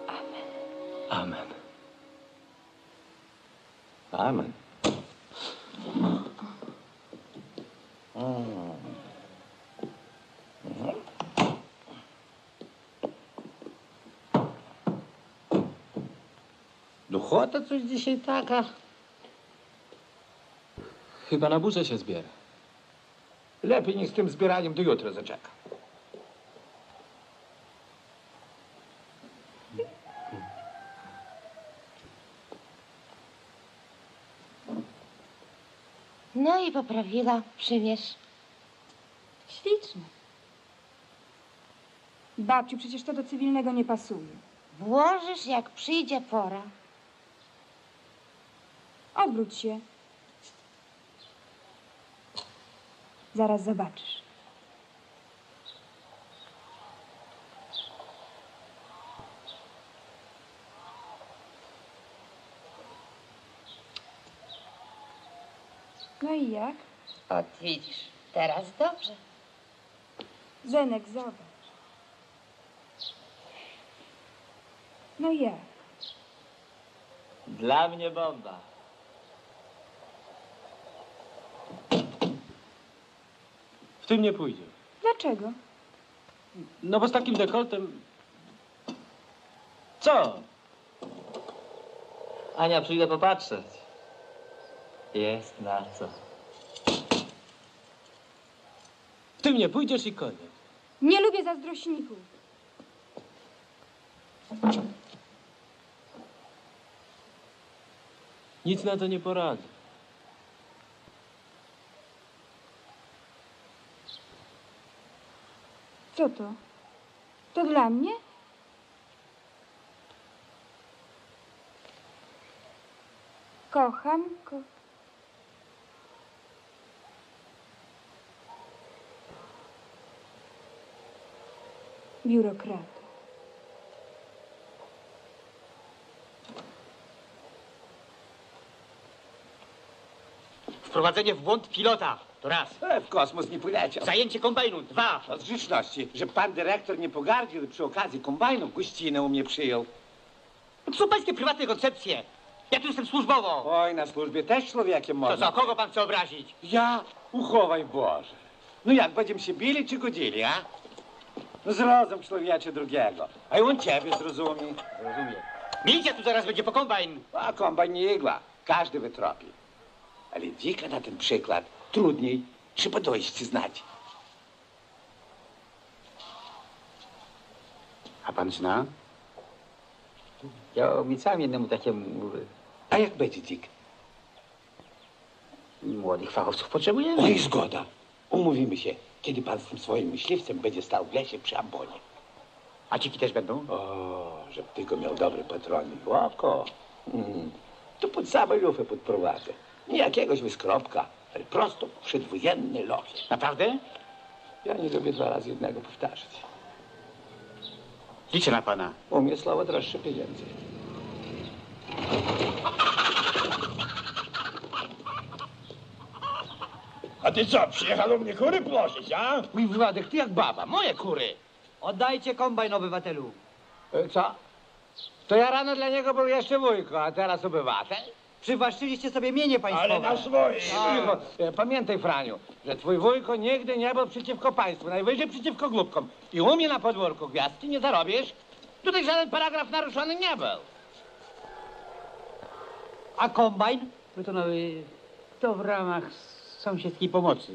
amen. Amen. Amen. Duchota coś dzisiaj taka. Chyba na burzę się zbiera. Lepiej niż z tym zbieraniem do jutra zaczeka. I poprawiła, przymierz. Śliczne. Babciu, przecież to do cywilnego nie pasuje. Włożysz, jak przyjdzie pora. Odwróć się. Zaraz zobaczysz. No i jak? Ot, widzisz, teraz dobrze. Zenek, zobacz. No jak? Dla mnie bomba. W tym nie pójdzie. Dlaczego? No bo z takim dekoltem... Co? Ania, przyjdę popatrzeć. Jest na co. W tym nie pójdziesz i koniec. Nie lubię zazdrośników. Nic na to nie poradzę. Co to? To dla mnie? Kocham, ko... Biurokrata. Wprowadzenie w błąd pilota. To raz. E, w kosmos nie poleciał. Zajęcie kombajnu. Dwa. Z grzeczności, że pan dyrektor nie pogardził i przy okazji kombajnów gościnę u mnie przyjął. To są pańskie prywatne koncepcje. Ja tu jestem służbowo. Oj, na służbie też człowiekiem To można. za kogo pan chce obrazić? Ja? Uchowaj Boże. No jak, będziemy się bili czy godzili, a? No zrozum człowiecze drugiego. A i on ciebie zrozumie. Zrozumie. Milcie tu zaraz będzie po kombajn. A kombajn nie igła. Każdy wytropi. Ale dzika na ten przykład trudniej. Trzeba dojść znać. A pan zna? Ja obiecałem jednemu takiemu... A jak będzie dzik? Młodych fachowców potrzebujemy. Oj, zgoda. Umówimy się, kiedy pan z tym swoim myśliwcem będzie stał w lesie przy ambonie. A dziki też będą? O, żeby tylko miał dobre patrony. Łapko. Mm. To pod same lufy podprowadzę. Nie jakiegoś wyskropka, ale prosto przedwojenny lochy. Naprawdę? Ja nie lubię dwa razy jednego powtarzać. Liczę na pana. U mnie słowo droższe pieniędzy. A ty co, przyjechał u mnie kury plosić, a? Mój Władek, ty jak baba. Moje kury. Oddajcie kombajn, obywatelu. E, Co? To ja rano dla niego był jeszcze wujko, a teraz obywatel? Przywłaszczyliście sobie mienie państwowe. Ale na swoje. Cicho. E, Pamiętaj, Franiu, że twój wujko nigdy nie był przeciwko państwu, najwyżej przeciwko głupkom. I u mnie na podwórku gwiazdki nie zarobisz. Tutaj żaden paragraf naruszony nie był. A kombajn? No to, no, y, to w ramach sąsiedzkiej pomocy.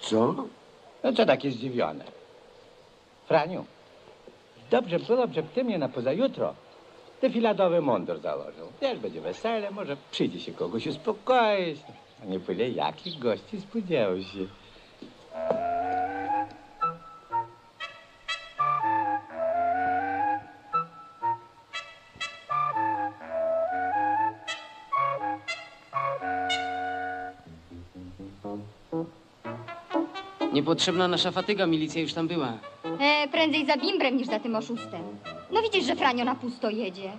Co? No co takie zdziwione? Franiu, dobrze byłoby, żeby ty mnie na pozajutro defiladowy mundur założył. Wiesz, będzie wesele, może przyjdzie się kogoś uspokoić. A nie byle jakich gości spodziewał się. Niepotrzebna nasza fatyga, milicja już tam była. E, prędzej za bimbrem niż za tym oszustem. No widzisz, że Franio na pusto jedzie.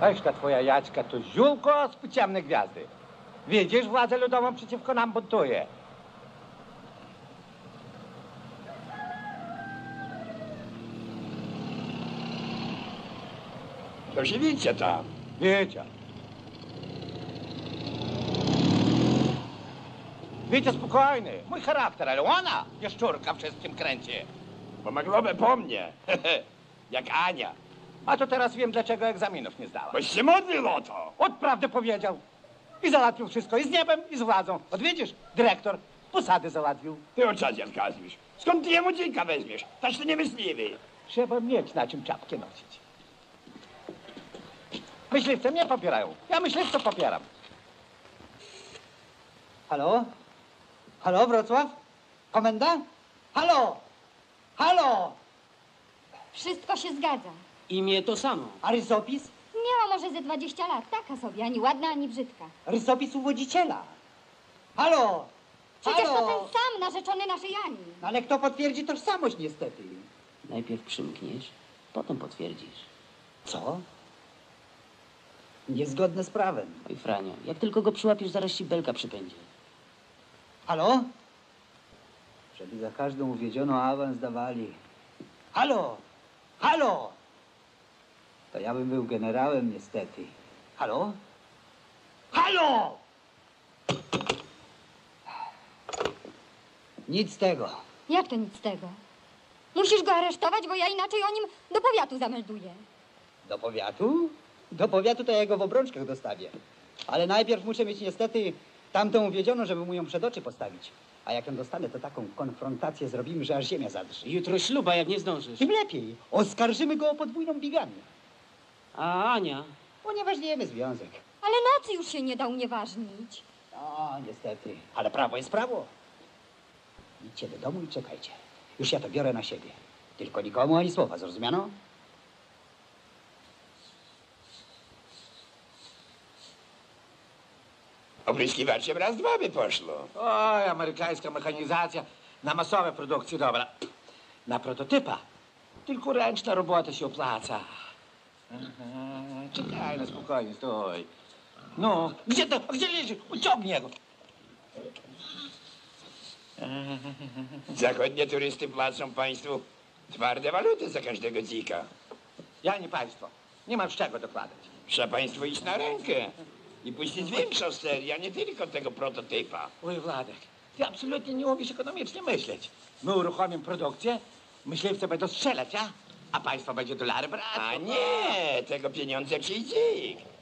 Aż ta twoja Jaćka to ziółko z płciamnej gwiazdy. Widzisz, władzę ludową przeciwko nam buntuje. To się wiecie tam. Wiedział. Wiecie, spokojny, mój charakter, ale ona, jaszczurka, wszystkim kręci. Bo ma globę po mnie. <laughs> Jak Ania. A to teraz wiem, dlaczego egzaminów nie zdała. Boś się modlił o to. Od prawdy powiedział. I załatwił wszystko, i z niebem, i z władzą. Odwiedzisz, dyrektor posady załatwił. Ty o czasie odkazuj. Skąd ty jemu dzika weźmiesz? Taś ty niemyśliwy. Trzeba mieć na czym czapkę nosić. Myśliwce mnie popierają. Ja myśliwce popieram. Halo? Halo, Wrocław? Komenda? Halo? Halo? Wszystko się zgadza. Imię to samo. A rysopis? Miała może ze 20 lat, taka sobie, ani ładna, ani brzydka. Rysopis uwodziciela. Halo? Przecież Halo? to ten sam narzeczony naszej Ani. No ale kto potwierdzi tożsamość niestety? Najpierw przymkniesz, potem potwierdzisz. Co? Niezgodne z prawem. Oj, Franio, jak tylko go przyłapiesz, zaraz ci belka przypędzie. Halo? Żeby za każdą uwiedzioną awans dawali. Halo? Halo? To ja bym był generałem niestety. Halo? Halo? Nic z tego. Jak to nic z tego? Musisz go aresztować, bo ja inaczej o nim do powiatu zamelduję. Do powiatu? Do powiatu to ja go w obrączkach dostawię. Ale najpierw muszę mieć niestety tamtą uwiedzioną, żeby mu ją przed oczy postawić. A jak ją dostanę, to taką konfrontację zrobimy, że aż ziemia zadrży. Jutro śluba, jak nie zdążysz. Tym lepiej. Oskarżymy go o podwójną bigamię. A Ania? Unieważnijmy związek. Ale nocy już się nie da unieważnić. No, niestety. Ale prawo jest prawo. Idźcie do domu i czekajcie. Już ja to biorę na siebie. Tylko nikomu ani słowa, zrozumiano? Opryskiwaczem raz dwa by poszło. Oj, amerykańska mechanizacja na masowe produkcje, dobra. Na prototypa. Tylko ręczna robota się opłaca. Aha, czekaj, no spokojnie, stój. No, gdzie to, gdzie leży? Uciągnij go. Zachodnie turysty płacą państwu twarde waluty za każdego dzika. Ja nie państwo. Nie mam z czego dokładać. Trzeba państwu iść na rękę i puścić większą serię, a nie tylko tego prototypa. Oj, Wladek, ty absolutnie nie umiesz ekonomicznie myśleć. My uruchomimy produkcję, myśliwce będą strzelać, a? A państwo będzie dolary brać. A nie, tego pieniądze przyjdzie.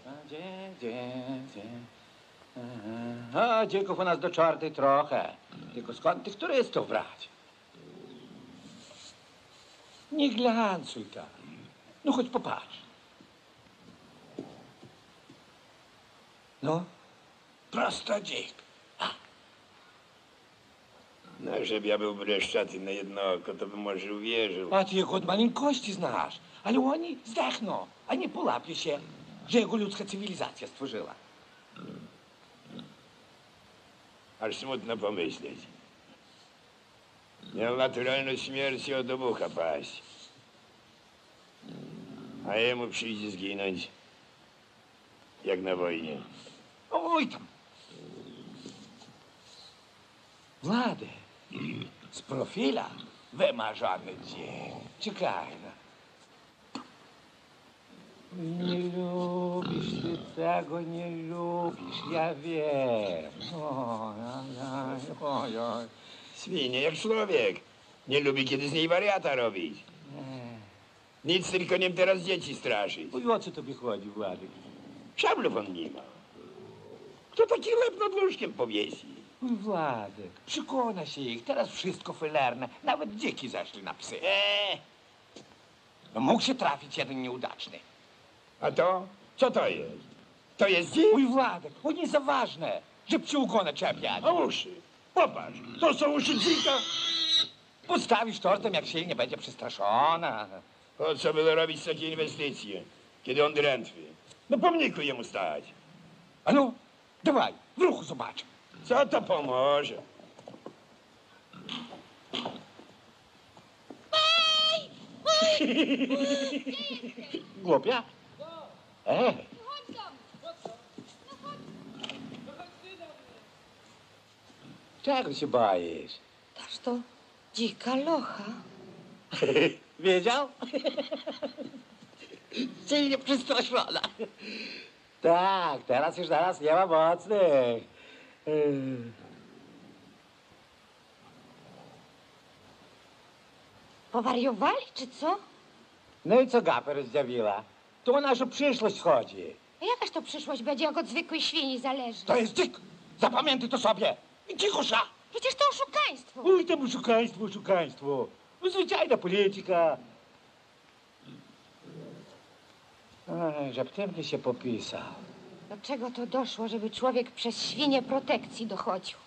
A Gdzie, gdzie, gdzie? Aha. A, dzików u nas do czwartej trochę. Tylko skąd tych turystów brać? Nie glancuj tak. No choć popatrz. No, prosto dzik. No, żeby ja był breszczaty na jedno oko, to bym może uwierzył. A ty jego od maleńkości znasz. Ale oni zdechną, a nie połapie się, że jego ludzka cywilizacja stworzyła. Aż smutno pomyśleć. Miał naturalną śmierć od obucha paść. A jemu przyjdzie zginąć jak na wojnie. Oj tam. Wladek, z profila wymarzony dzień. Czekaj. Nie lubisz ty tego, nie lubisz, ja wiem. Oj, oj, oj, oj. Świnie jak człowiek. Nie lubi, kiedy z niej wariata robić. Nic tylko nim teraz dzieci straszyć. Oj, o co tobie chodzi, Władek? Szablów on nie ma. Kto taki lep nad łóżkiem powiesi? Oj, Władek, przekona się ich, teraz wszystko filerne. Nawet dzieci zeszli na psy. Eee, No mógł się trafić jeden nieudaczny. a to? Co to jest? To jest dzik? Oj, Władek, o nie za ważne, żeby ci ugona czepiać. A uszy. Popatrz, to są uszy dzika. Postawisz tortem, jak silnie będzie przestraszona. Po co było robić takie inwestycje, kiedy on drętwy? No pomniku jemu stać. A no, dawaj, w ruchu zobacz. Co to pomoże? <laughs> Głupia? E, czego się boisz? Toż to dzika locha. <laughs> Wiedział? <laughs> Silnie przestraszona. Tak, teraz już teraz nie ma mocnych. Yy. Powariowali, czy co? No i co gaper zdziawiła? To o naszą przyszłość chodzi. A jakaż to przyszłość będzie, jak od zwykłej świni zależy? To jest dzik! Zapamiętaj to sobie! I cichusza! Przecież to oszukaństwo. Uj, tam oszukaństwo, oszukaństwo. No, zwyczajna polityka. Ej, żeby tym ty się popisał. Do czego to doszło, żeby człowiek przez świnie protekcji dochodził?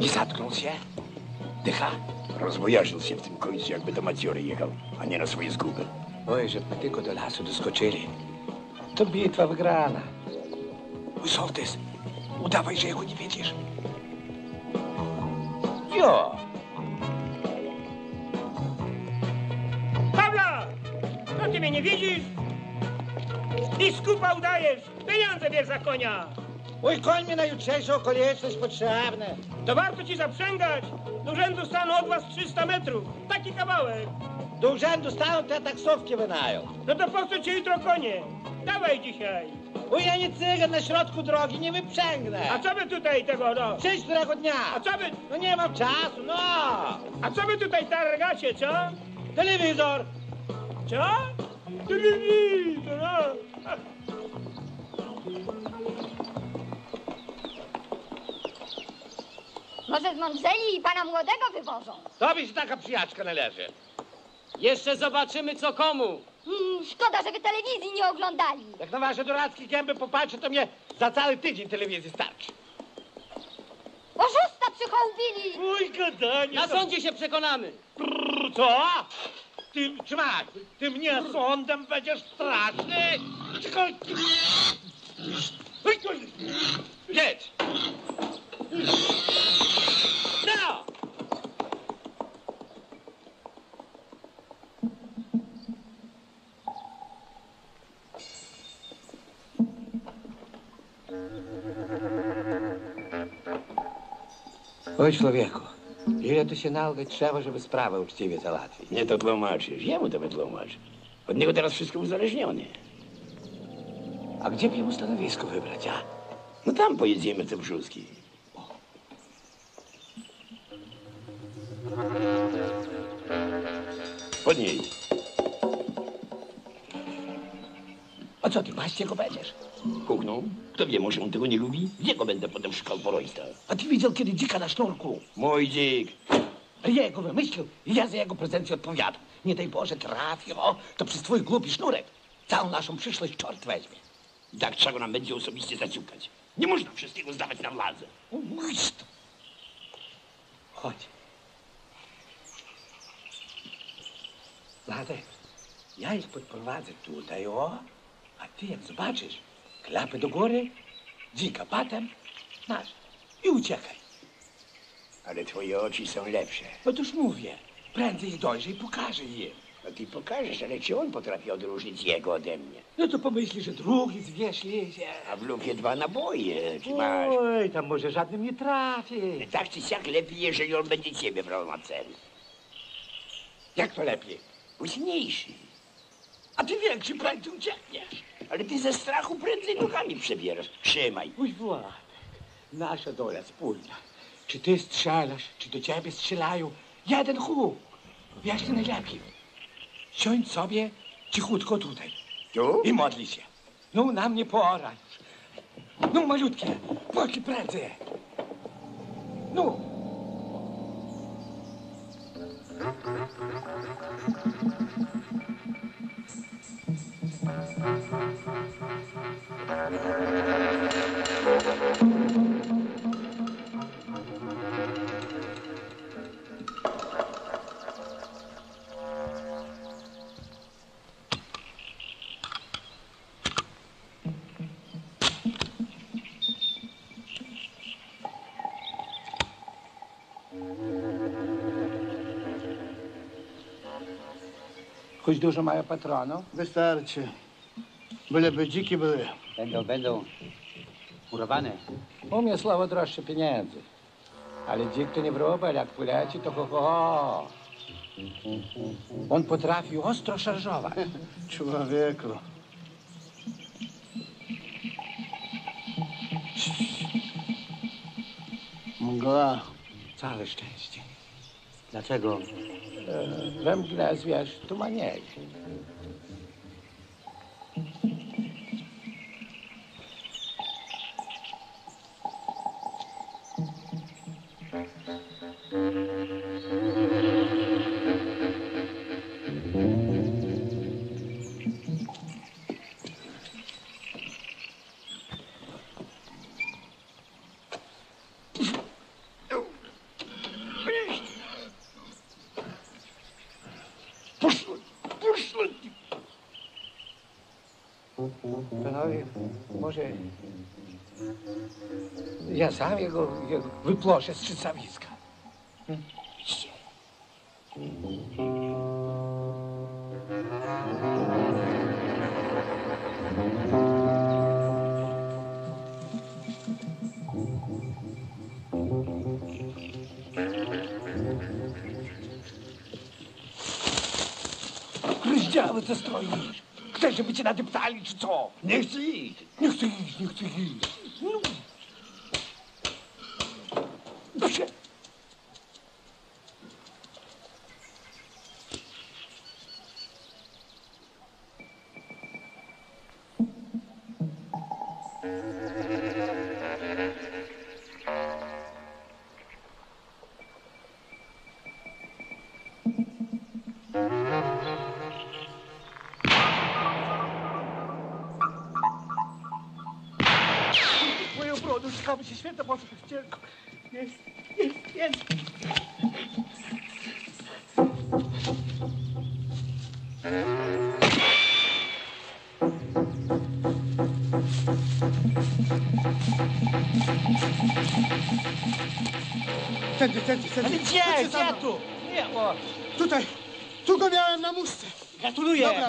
Nie zatknął się? Dycha? Rozbojarzył się w tym końcu, jakby do Maciory jechał, a nie na swoje zguby. Oj, żeby tylko do lasu doskoczyli. To bitwa wygrana. Mój sołtys, udawaj, że jego nie wiedziesz. Jo! Pawla! No ty mnie nie widzisz? I skupa udajesz! Pieniądze bierz za konia! Oj, koń mi na jutrzejszą okoliczność potrzebny. To warto ci zaprzęgać! Do urzędu stanu od was 300 metrów. Taki kawałek. Do urzędu staną te taksówki wynają. No to po co ci jutro konie? Dawaj dzisiaj. Oj, ja nie cygan na środku drogi, nie wyprzęgnę. A co wy tutaj tego, no? Przyjdź którego dnia. A co wy... No nie mam czasu, no. A co wy tutaj targacie, co? Telewizor. Co? Telewizor, no. Może z i pana młodego wywożą. Tobie się taka przyjaczka należy. Jeszcze zobaczymy, co komu. Mm, szkoda, że wy telewizji nie oglądali. Jak na wasze durackie gęby popatrzę, to mnie za cały tydzień telewizji starczy. Oszusta przychołbili. Uj, gadanie. Na sądzie się przekonamy. Brrr, co? Ty, Trzymak, ty mnie sądem będziesz straszny? Czekaj. Jedź. Oj, człowieku, ile tu się nalgać trzeba, żeby sprawę uczciwie załatwić? Nie to tłumaczysz, jemu to wytłumacz. Od niego teraz wszystko uzależnione. A gdzie mi mu stanowisko wybrać, a? No tam pojedziemy te brzuski. Podnieś. A co ty, paść go będziesz? Huknął. Kto wie, może on tego nie lubi? Gdzie go będę potem szukał po rojstach? A ty widział kiedy dzika na sznurku? Mój dzik. Ja go wymyślił i ja za jego prezencję odpowiadam. Nie daj Boże trafi, o, to przez twój głupi sznurek. Całą naszą przyszłość czort weźmie. I tak trzeba nam będzie osobiście zaciukać. Nie można wszystkiego zdawać na władzę. Uś to. Chodź. Wladek, ja ich podprowadzę tutaj, o. A ty jak zobaczysz, klapy do góry, dzika patem, masz i uciekaj. Ale twoje oczy są lepsze. No toż mówię, prędzej i pokażę im. No ty pokażesz, ale czy on potrafi odróżnić jego ode mnie? No to pomyśli, że drugi zwierz jedzie. A w lufie dwa naboje, czy masz? Oj, tam może żadnym nie trafi. Tak czy siak lepiej, jeżeli on będzie ciebie brał na cel. Jak to lepiej? Późniejszy. A ty większy prędzej uciekniesz. Ale ty ze strachu prędzej duchami przebierasz. Trzymaj. Mój Władek, nasza dola wspólna. Czy ty strzelasz, czy do ciebie strzelają? Jeden huk. Wiesz ty najlepiej. Siądź sobie cichutko tutaj. Tu? I modli się. No, na mnie pora. No, malutkie, poszli prędzej. No. Choć dużo mają patronów? Wystarczy. Byleby dziki były. Będą, będą murowane. U mnie słowo droższe pieniędzy. Ale dzik to nie wróbel, jak poleci to ho, ho, ho. On potrafił ostro szarżować. <laughs> Człowieku. Mgła. Całe szczęście. Dlaczego? E, we mgle, wiesz, tumanieje. Panowie, może ja sam jego, jego wypłoszę z trzycawiska. Idźcie.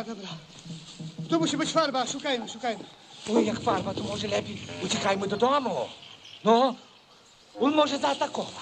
Dobra, dobra. Tu musi być farba. Szukajmy, szukajmy. Oj, jak farba, to może lepiej uciekajmy do domu. No, on może zaatakować.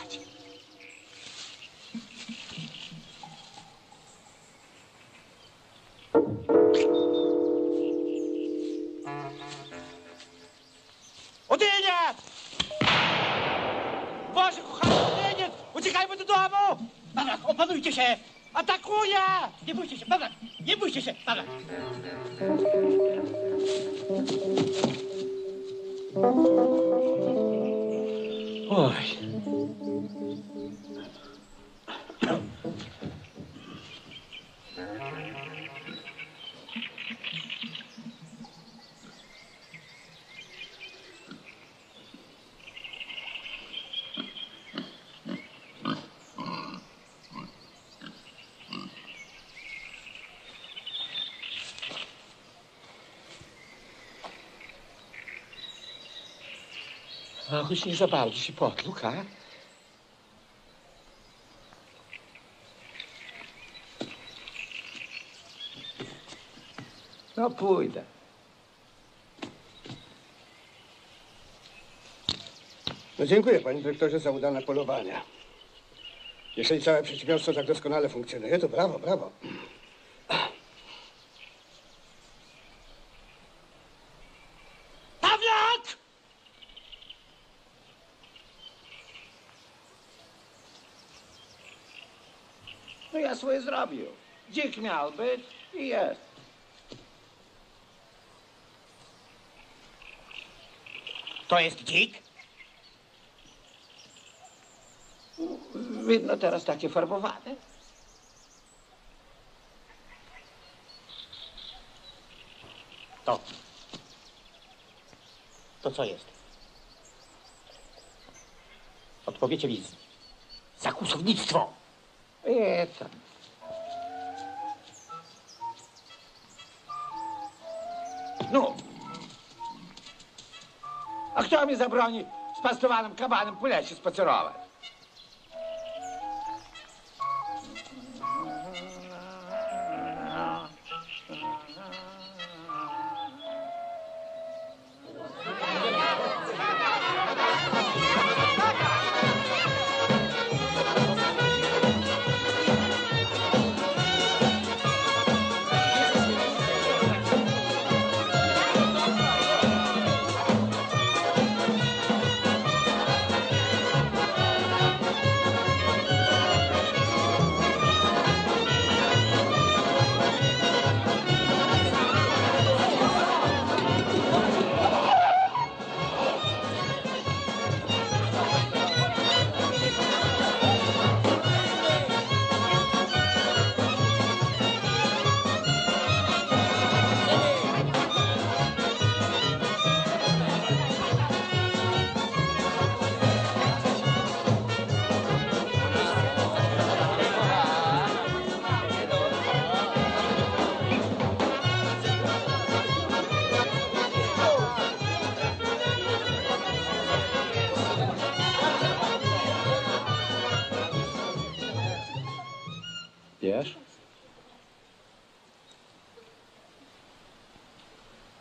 Choć nie za bardzo się potluch, a? No pójdę. No dziękuję, panie dyrektorze, za udane polowania. Jeżeli całe przedsiębiorstwo tak doskonale funkcjonuje, to brawo, brawo. Pawlak! No ja swoje zrobił. Dzik miał być i jest. To jest dzik? Widno teraz takie farbowane. To. To co jest? Odpowiecie mi z... za kłusownictwo. Nie tam. No. A kto mi zabroni z pastowanym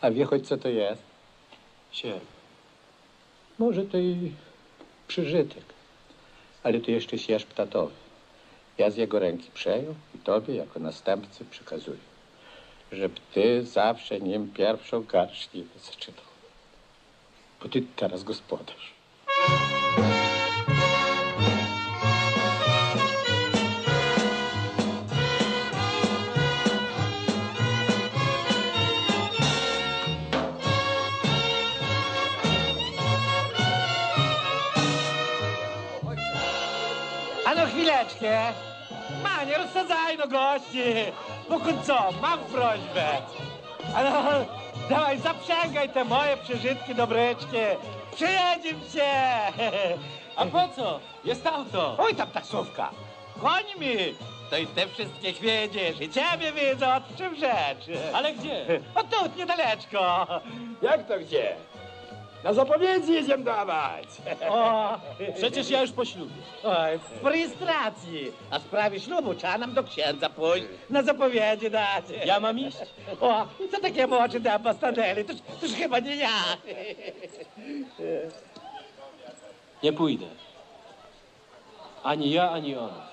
A wie choć co to jest? Sierp. Może to i przyżytek, ale to jeszcze sierp tatowy. Ja z jego ręki przejął i tobie jako następcy przekazuję, żeby ty zawsze nim pierwszą garściwę zaczynał. Bo ty teraz gospodarz. Chwileczkę. Ma, nie rozsadzaj no gości. No co, mam prośbę. A no, dawaj, zaprzęgaj te moje przeżytki dobreczkie. Przyjedziemy się. A po co? Jest auto. Oj, tam taksówka. Końmi. To i te wszystkie wiedziesz. I ciebie wiedzą, o czym rzecz. Ale gdzie? <laughs> O tu, niedaleczko. Jak to gdzie? Na zapowiedzi jedziemy dawać. O, Przecież ja już po ślubie. Oj, w rejestracji. A w sprawie ślubu trzeba nam do księdza pójść, na zapowiedzi dać. Ja mam iść? O, co takie oczy te apostaneli? Toż, toż chyba nie ja. Nie pójdę. Ani ja, ani ona.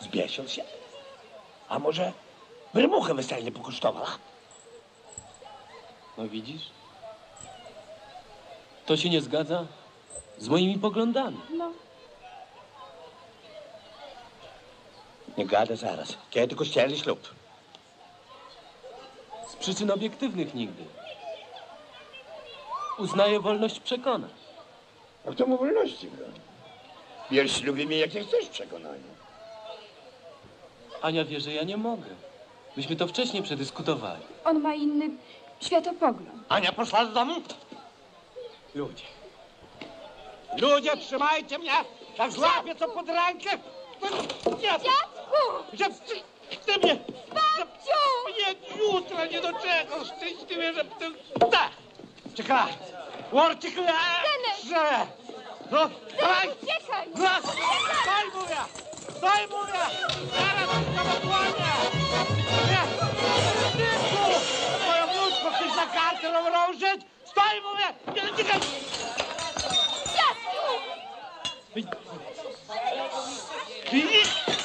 Zbiesił się. A może wymuchę weselnie pokosztowała? No widzisz? To się nie zgadza z moimi poglądami. No, Nie gada zaraz. Kiedy tylko ścieli ślub. Z przyczyn obiektywnych nigdy. Uznaję wolność przekonań. A kto mu wolności broni? Bierz ślubi mnie, jakie chcesz przekonania. Ania wie, że ja nie mogę. Myśmy to wcześniej przedyskutowali. on ma inny światopogląd. Ania poszła z domu? Ludzie. Ludzie, trzymajcie mnie! Jak złapię co pod rękę! Dziadku! Dziadku! Ty mnie! Babciu! Nie, jutro nie doczekam! Szczęśliwie, że... ty- Tak! Czekaj! Łorczyk że... No, dawaj! Uciekaj! Raz! Daj mówię! Саймуна! Карат Кабакланя! Нинко! Той е луд, пък ти са карта на врожец! Стой, момент! Не да ти кажа! Дядо! Ти!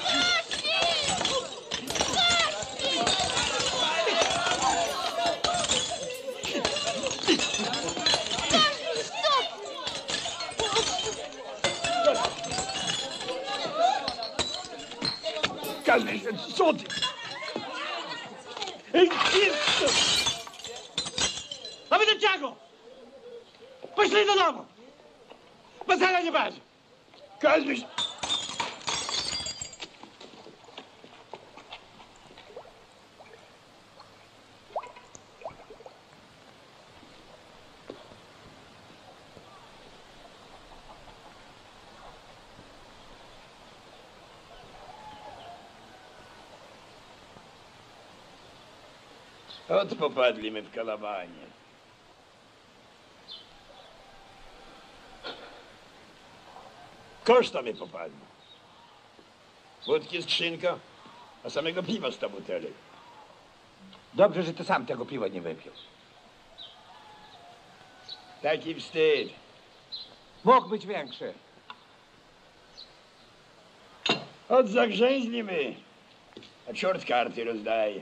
Ty? A wy do czego? Poszli do domu! Wesela nie będzie! Każdy... Ot popadli my w kalawanie. Koszta mi popadli. Wódki skrzynka, a samego piwa sto butelek. Dobrze, że ty sam tego piwa nie wypił. Taki wstyd. Mógł być większy. Od zagrzęźli my. A czort karty rozdaje.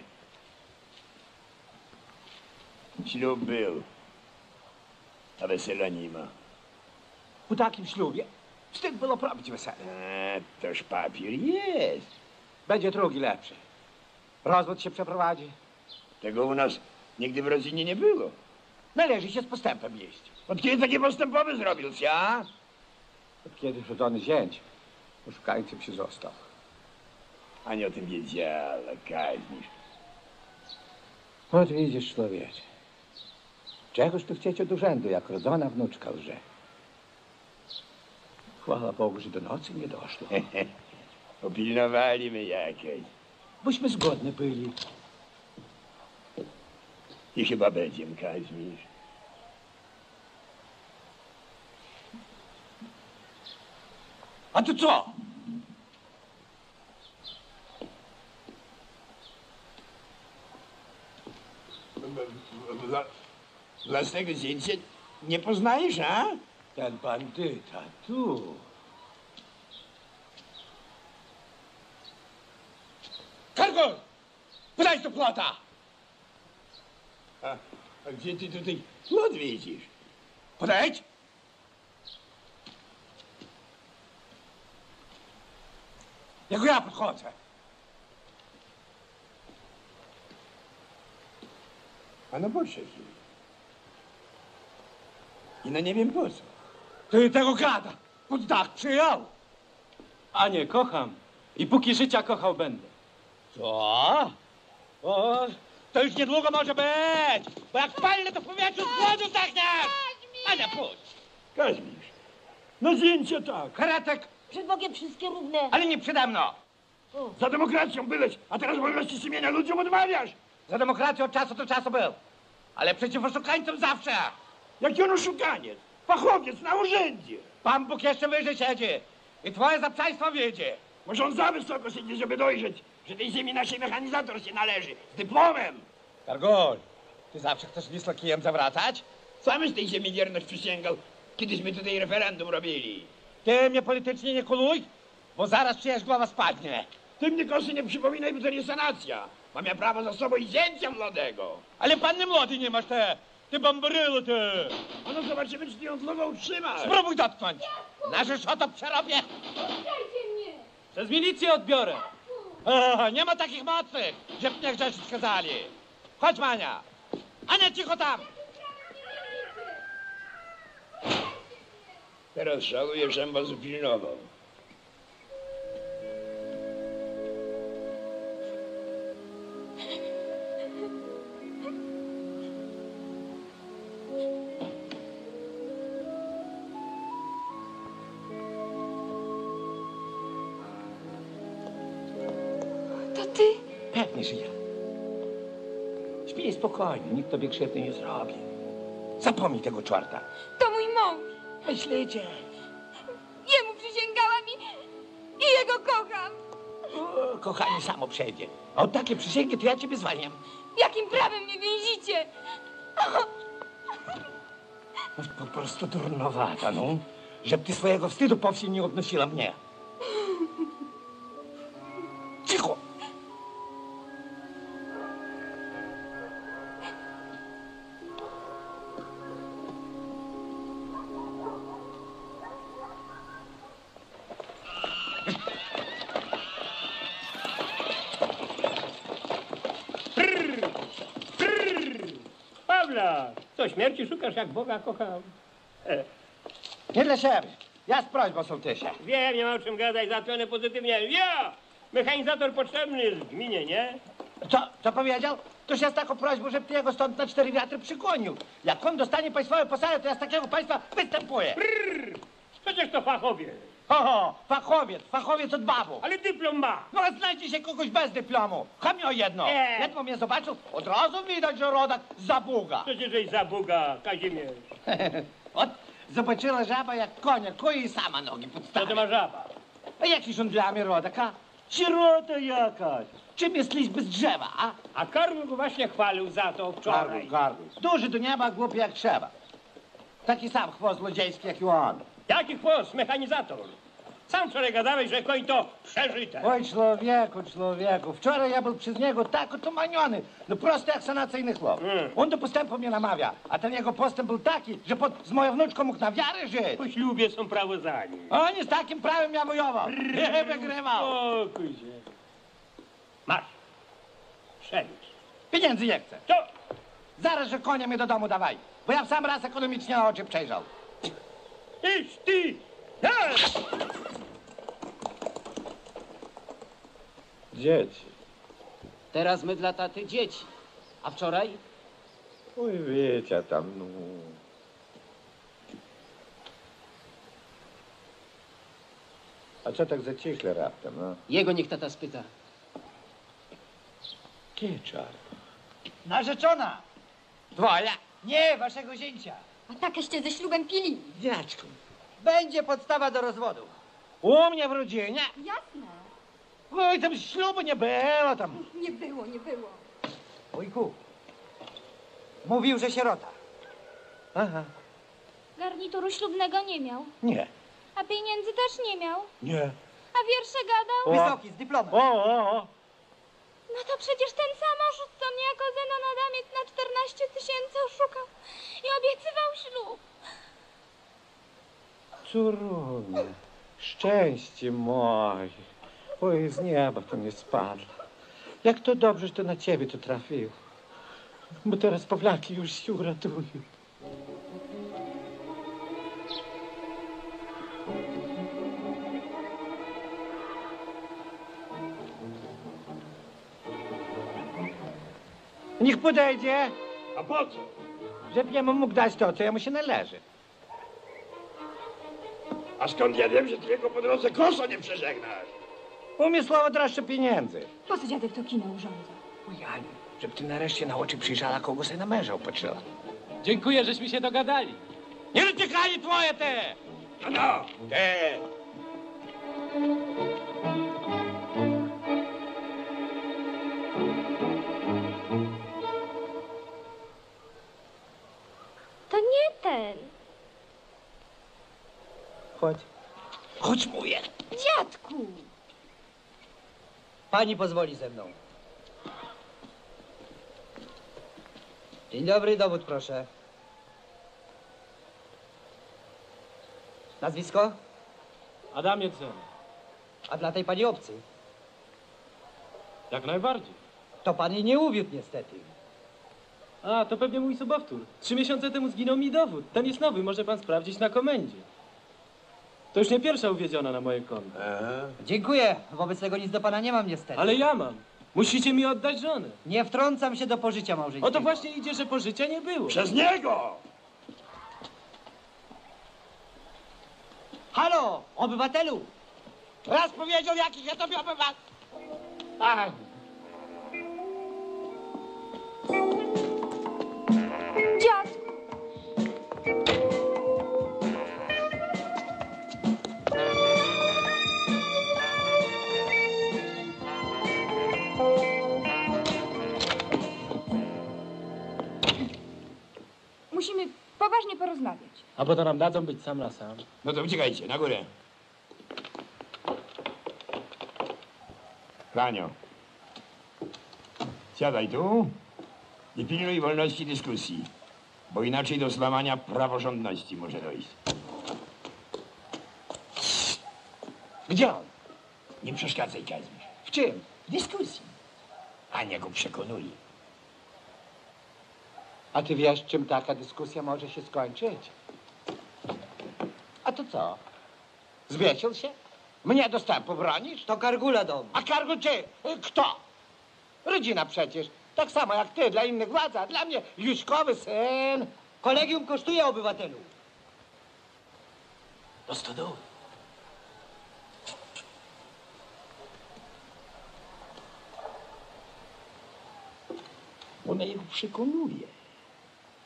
Ślub był. A wesela nie ma. Po takim ślubie wstyd było robić wesele. A, toż papier jest. Będzie drugi lepszy. Rozwód się przeprowadzi. Tego u nas nigdy w rodzinie nie było. Należy się z postępem jeść. Od kiedy takie postępowe zrobił się, a? Od kiedy żodzony zięć oszukańcem się został. A nie o tym wiedziała, Kaźmisz. Ot widzisz, człowiecze. Czegoż tu chcieć od urzędu, jak rodzona wnuczka łże. Chwała Bogu, że do nocy nie doszło. <laughs> Opilnowali my jakieś. Bośmy zgodni byli. I chyba będziem, Kaźmisz. A to co? Własnego zięcia nie poznajesz, a? Ten bandyta, tu. Kargol! Podaj do plota! A, a gdzie ty tutaj plot widzisz? Podejdź! Jak ja podchodzę. A no poszedł. I no nie wiem po co. Ty tego gada pod dach przyjął. A nie, kocham. I póki życia kochał będę. Co? O, to już niedługo może być, bo jak palnę to w powietrzu z głodu zdechniesz! Ania, pójdź! Kaźmisz. No zdjęcie tak. Karetek, Przed Bogiem wszystkie równe. ale nie przede mną! Za demokracją byłeś, a teraz wolności sumienia ludziom odmawiasz. Za demokrację od czasu do czasu był, ale przeciw oszukańcom zawsze! Jaki on oszukaniec? Fachowiec na urzędzie. Pan Bóg jeszcze wyżej siedzi i twoje zaprzajstwo wiedzie. Może on za wysoko siedzi, żeby dojrzeć, że tej ziemi naszej mechanizator się należy. Z dyplomem. Kargol, ty zawsze chcesz lislo kijem zawracać? Sam z tej ziemi wierność przysięgał, kiedyśmy tutaj referendum robili. Ty mnie politycznie nie kuluj, bo zaraz czyjaś głowa spadnie. Ty mnie kosy nie przypominaj, bo to nie sanacja. Mam ja prawo za sobą i zięcia młodego. Ale panny młody nie masz te, ty bambarylo ty. A no zobaczymy, czy ty ją długo utrzymasz. Spróbuj dotknąć. Nasze szoto przerobię. Przez milicję odbiorę. O, nie ma takich mocnych, żeby mnie grzeszyć kazali. Chodź, Mania. Ania, cicho tam. Teraz żałuję, że was upilnował. To ty? Pewnie, że ja. Śpij spokojnie, nikt tobie krzywdy nie zrobi. Zapomnij tego czwarta. To mój mąż. Myślicie? Jemu przysięgałam i, i jego kocham. O, kochanie, samo przejdzie. A od takie przysięgi to ja ciebie zwalniam. Jakim prawem mnie więzicie? Po prostu durnowata, no. Żeby ty swojego wstydu po wsi nie odnosiła mnie. Szukasz, jak Boga kocham? E, Nie dla siebie. Ja z prośbą sołtysia. wiem, nie ma o czym gadać, załatwione pozytywnie. Ja! Mechanizator potrzebny jest w gminie, nie? Co, co powiedział? To się z taką prośbą, żeby ty jego stąd na cztery wiatry przykłonił. Jak on dostanie państwowe posady, to ja z takiego państwa występuję. Przecież to fachowiec. Ho, ho, fachowiec, fachowiec od babu. Ale dyplom ma. No a znajdzie się kogoś bez dyplomu. Chamio jedno. Nie. Ledwo mnie zobaczył, od razu widać, że rodak za Buga. Przecież żeś za Boga, Kazimierz. <laughs> Od zobaczyła żaba jak konia, kuje i sama nogi Co podstawia. to ma żaba? A jakiś on dla mnie rodak, a? Sierota jakaś. Czym jest liść bez drzewa, a? A Karol go właśnie chwalił za to wczoraj. Gargus. Duży do nieba, głupi jak trzeba. Taki sam chwost złodziejski jak i on. Jaki chłos, mechanizator? Sam wczoraj gadałeś, że koń to przeżyte. Oj, człowieku, człowieku. Wczoraj ja był przez niego tak otumaniony. No prosto jak sanacyjny chłop. Mm. On do postępu mnie namawia, a ten jego postęp był taki, że pod, z moją wnuczką mógł na wiarę żyć. Po ślubie są prawo za nim. On z takim prawem ja wojował. Nie wygrywał. Spokój się. Masz. Przelicz. Pieniędzy nie chcę. To Zaraz, że konia mnie do domu dawaj. Bo ja w sam raz ekonomicznie na oczy przejrzał. Tyś ty. Tak! Dzieci. Teraz my dla taty dzieci. A wczoraj? Oj, wiecie tam, no. A co tak zaciśle raptem, no? Jego niech tata spyta. Kieczar. Narzeczona! Twoja. Nie, waszego zięcia. A takeście ze ślubem pili. Dziaczku. Będzie podstawa do rozwodu. U mnie w rodzinie? Jasne. Oj, tam ślubu nie było tam. Nie było, nie było. Wujku, mówił, że sierota. Aha, Garnituru ślubnego nie miał, nie, a pieniędzy też nie miał, nie. a wiersze gadał. O. Wysoki, z dyplomem. O, o, o. No to przecież ten sam oszust, co mnie jako Zenon Adamiec na 14 tysięcy oszukał i obiecywał ślub. Córunie, szczęście moje. Oj, z nieba to nie spadło. Jak to dobrze, że to na ciebie to trafiło. Bo teraz Pawlaki już się uratują. Niech podejdzie. A po co? Żeby ja mu mógł dać to, co jemu się należy. A skąd ja wiem, że ty jego po drodze kosa nie przeżegnasz? Umie słowo droższe pieniędzy. Po co dziadek to kino urządza? Aniu, żeby ty nareszcie na oczy przyjrzała, kogo sobie na męża upatrzyła. Dziękuję, żeśmy się dogadali. Nie dotykanie twoje te! No, no, te. Nie ten. Chodź. Chodź, mówię. Dziadku! Pani pozwoli ze mną. Dzień dobry, dowód proszę. Nazwisko? Adamiec Zen. A dla tej pani obcy? Jak najbardziej. To pan jej nie uwiódł niestety. A, to pewnie mój sobowtór. Trzy miesiące temu zginął mi dowód. Ten jest nowy, może pan sprawdzić na komendzie. To już nie pierwsza uwiedziona na moje konto. Dziękuję. Wobec tego nic do pana nie mam niestety. Ale ja mam. Musicie mi oddać żonę. Nie wtrącam się do pożycia małżeńskiego. O to właśnie idzie, że pożycia nie było. Przez niego! Halo, obywatelu! Raz powiedział, jakich ja tobie obywatel. Ach, poważnie porozmawiać. A bo to nam dadzą być sam na sam. No to uciekajcie, na górę. Franio. Siadaj tu i pilnuj wolności dyskusji, bo inaczej do złamania praworządności może dojść. Gdzie on? Nie przeszkadzaj, Kazimierz. W czym? W dyskusji. Ania go przekonuje. A ty wiesz, czym taka dyskusja może się skończyć? A to co? Zwiesił się? Mnie dostępu bronisz? To Kargula dom. A kargu czy? Kto? Rodzina przecież. Tak samo jak ty, dla innych władza, dla mnie Juśkowy syn. Kolegium kosztuje obywatelu. Do stodoły. Ona jego przekonuje.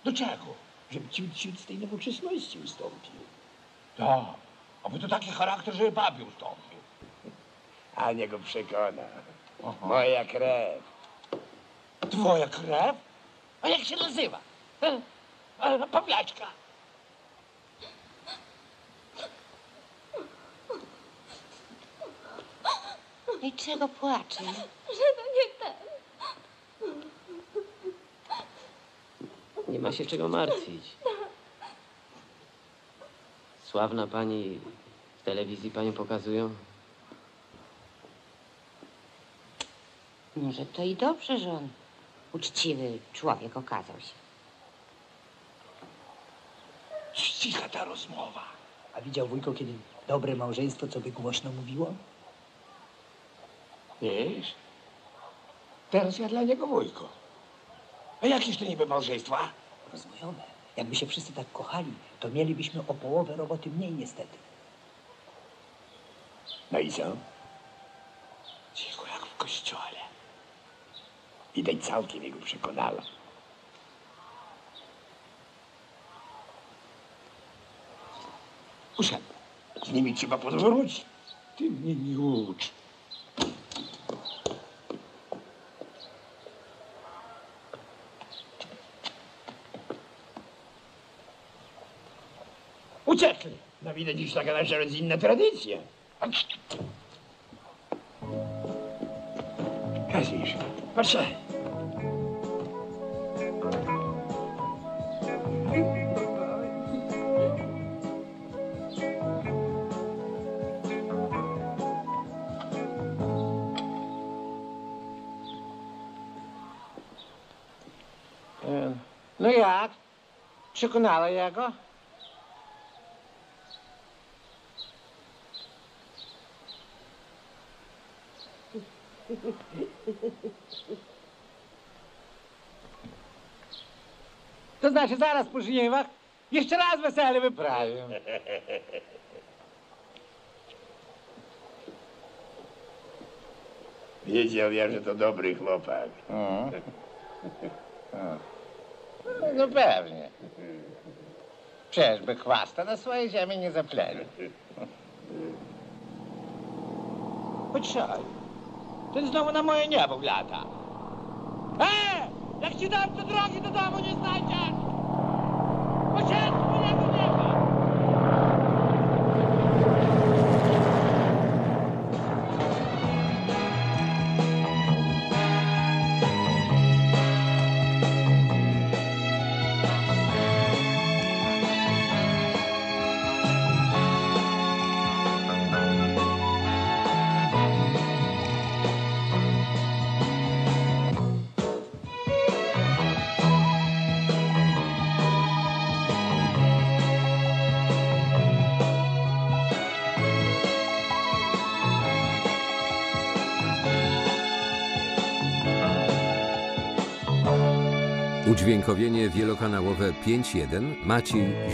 Do czego? Żeby ciut z tej nowoczesności ustąpił. Tak. A bo to taki charakter, że babie ustąpił. Ania go przekona. Moja krew. Twoja krew? A jak się nazywa? Pawlaczka. I czego płacze? Że to nie ten. Nie ma się czego martwić. Sławna pani w telewizji panią pokazują. Może to i dobrze, że on uczciwy człowiek okazał się. Cicha ta rozmowa. A widział wujko kiedy dobre małżeństwo, co by głośno mówiło? Wiesz? Teraz ja dla niego wujko. A jakież to niby małżeństwa? Rozwojowe. Jakby się wszyscy tak kochali, to mielibyśmy o połowę roboty mniej niestety. No i co? Cicho jak w kościole. Widać całkiem jego przekonała. Uszedł. Z nimi trzeba podwrócić. Ty mnie nie ucz. Uciekli. Widać, dziś taka nasza rodzinna tradycja. Kazimierz, Patrzaj. E, No jak? Przekonała? To znaczy zaraz po żniwach jeszcze raz wesele wyprawię. Wiedział ja, że to dobry chłopak. No pewnie. Przecież by chwasta na swojej ziemi nie zaplenił. Poczekaj. Ten znowu na moje niebo lata. E! Jak ci dam, to drogi do domu nie znajdziesz! Osiedl mojego Udźwiękowienie wielokanałowe 5.1 Maciej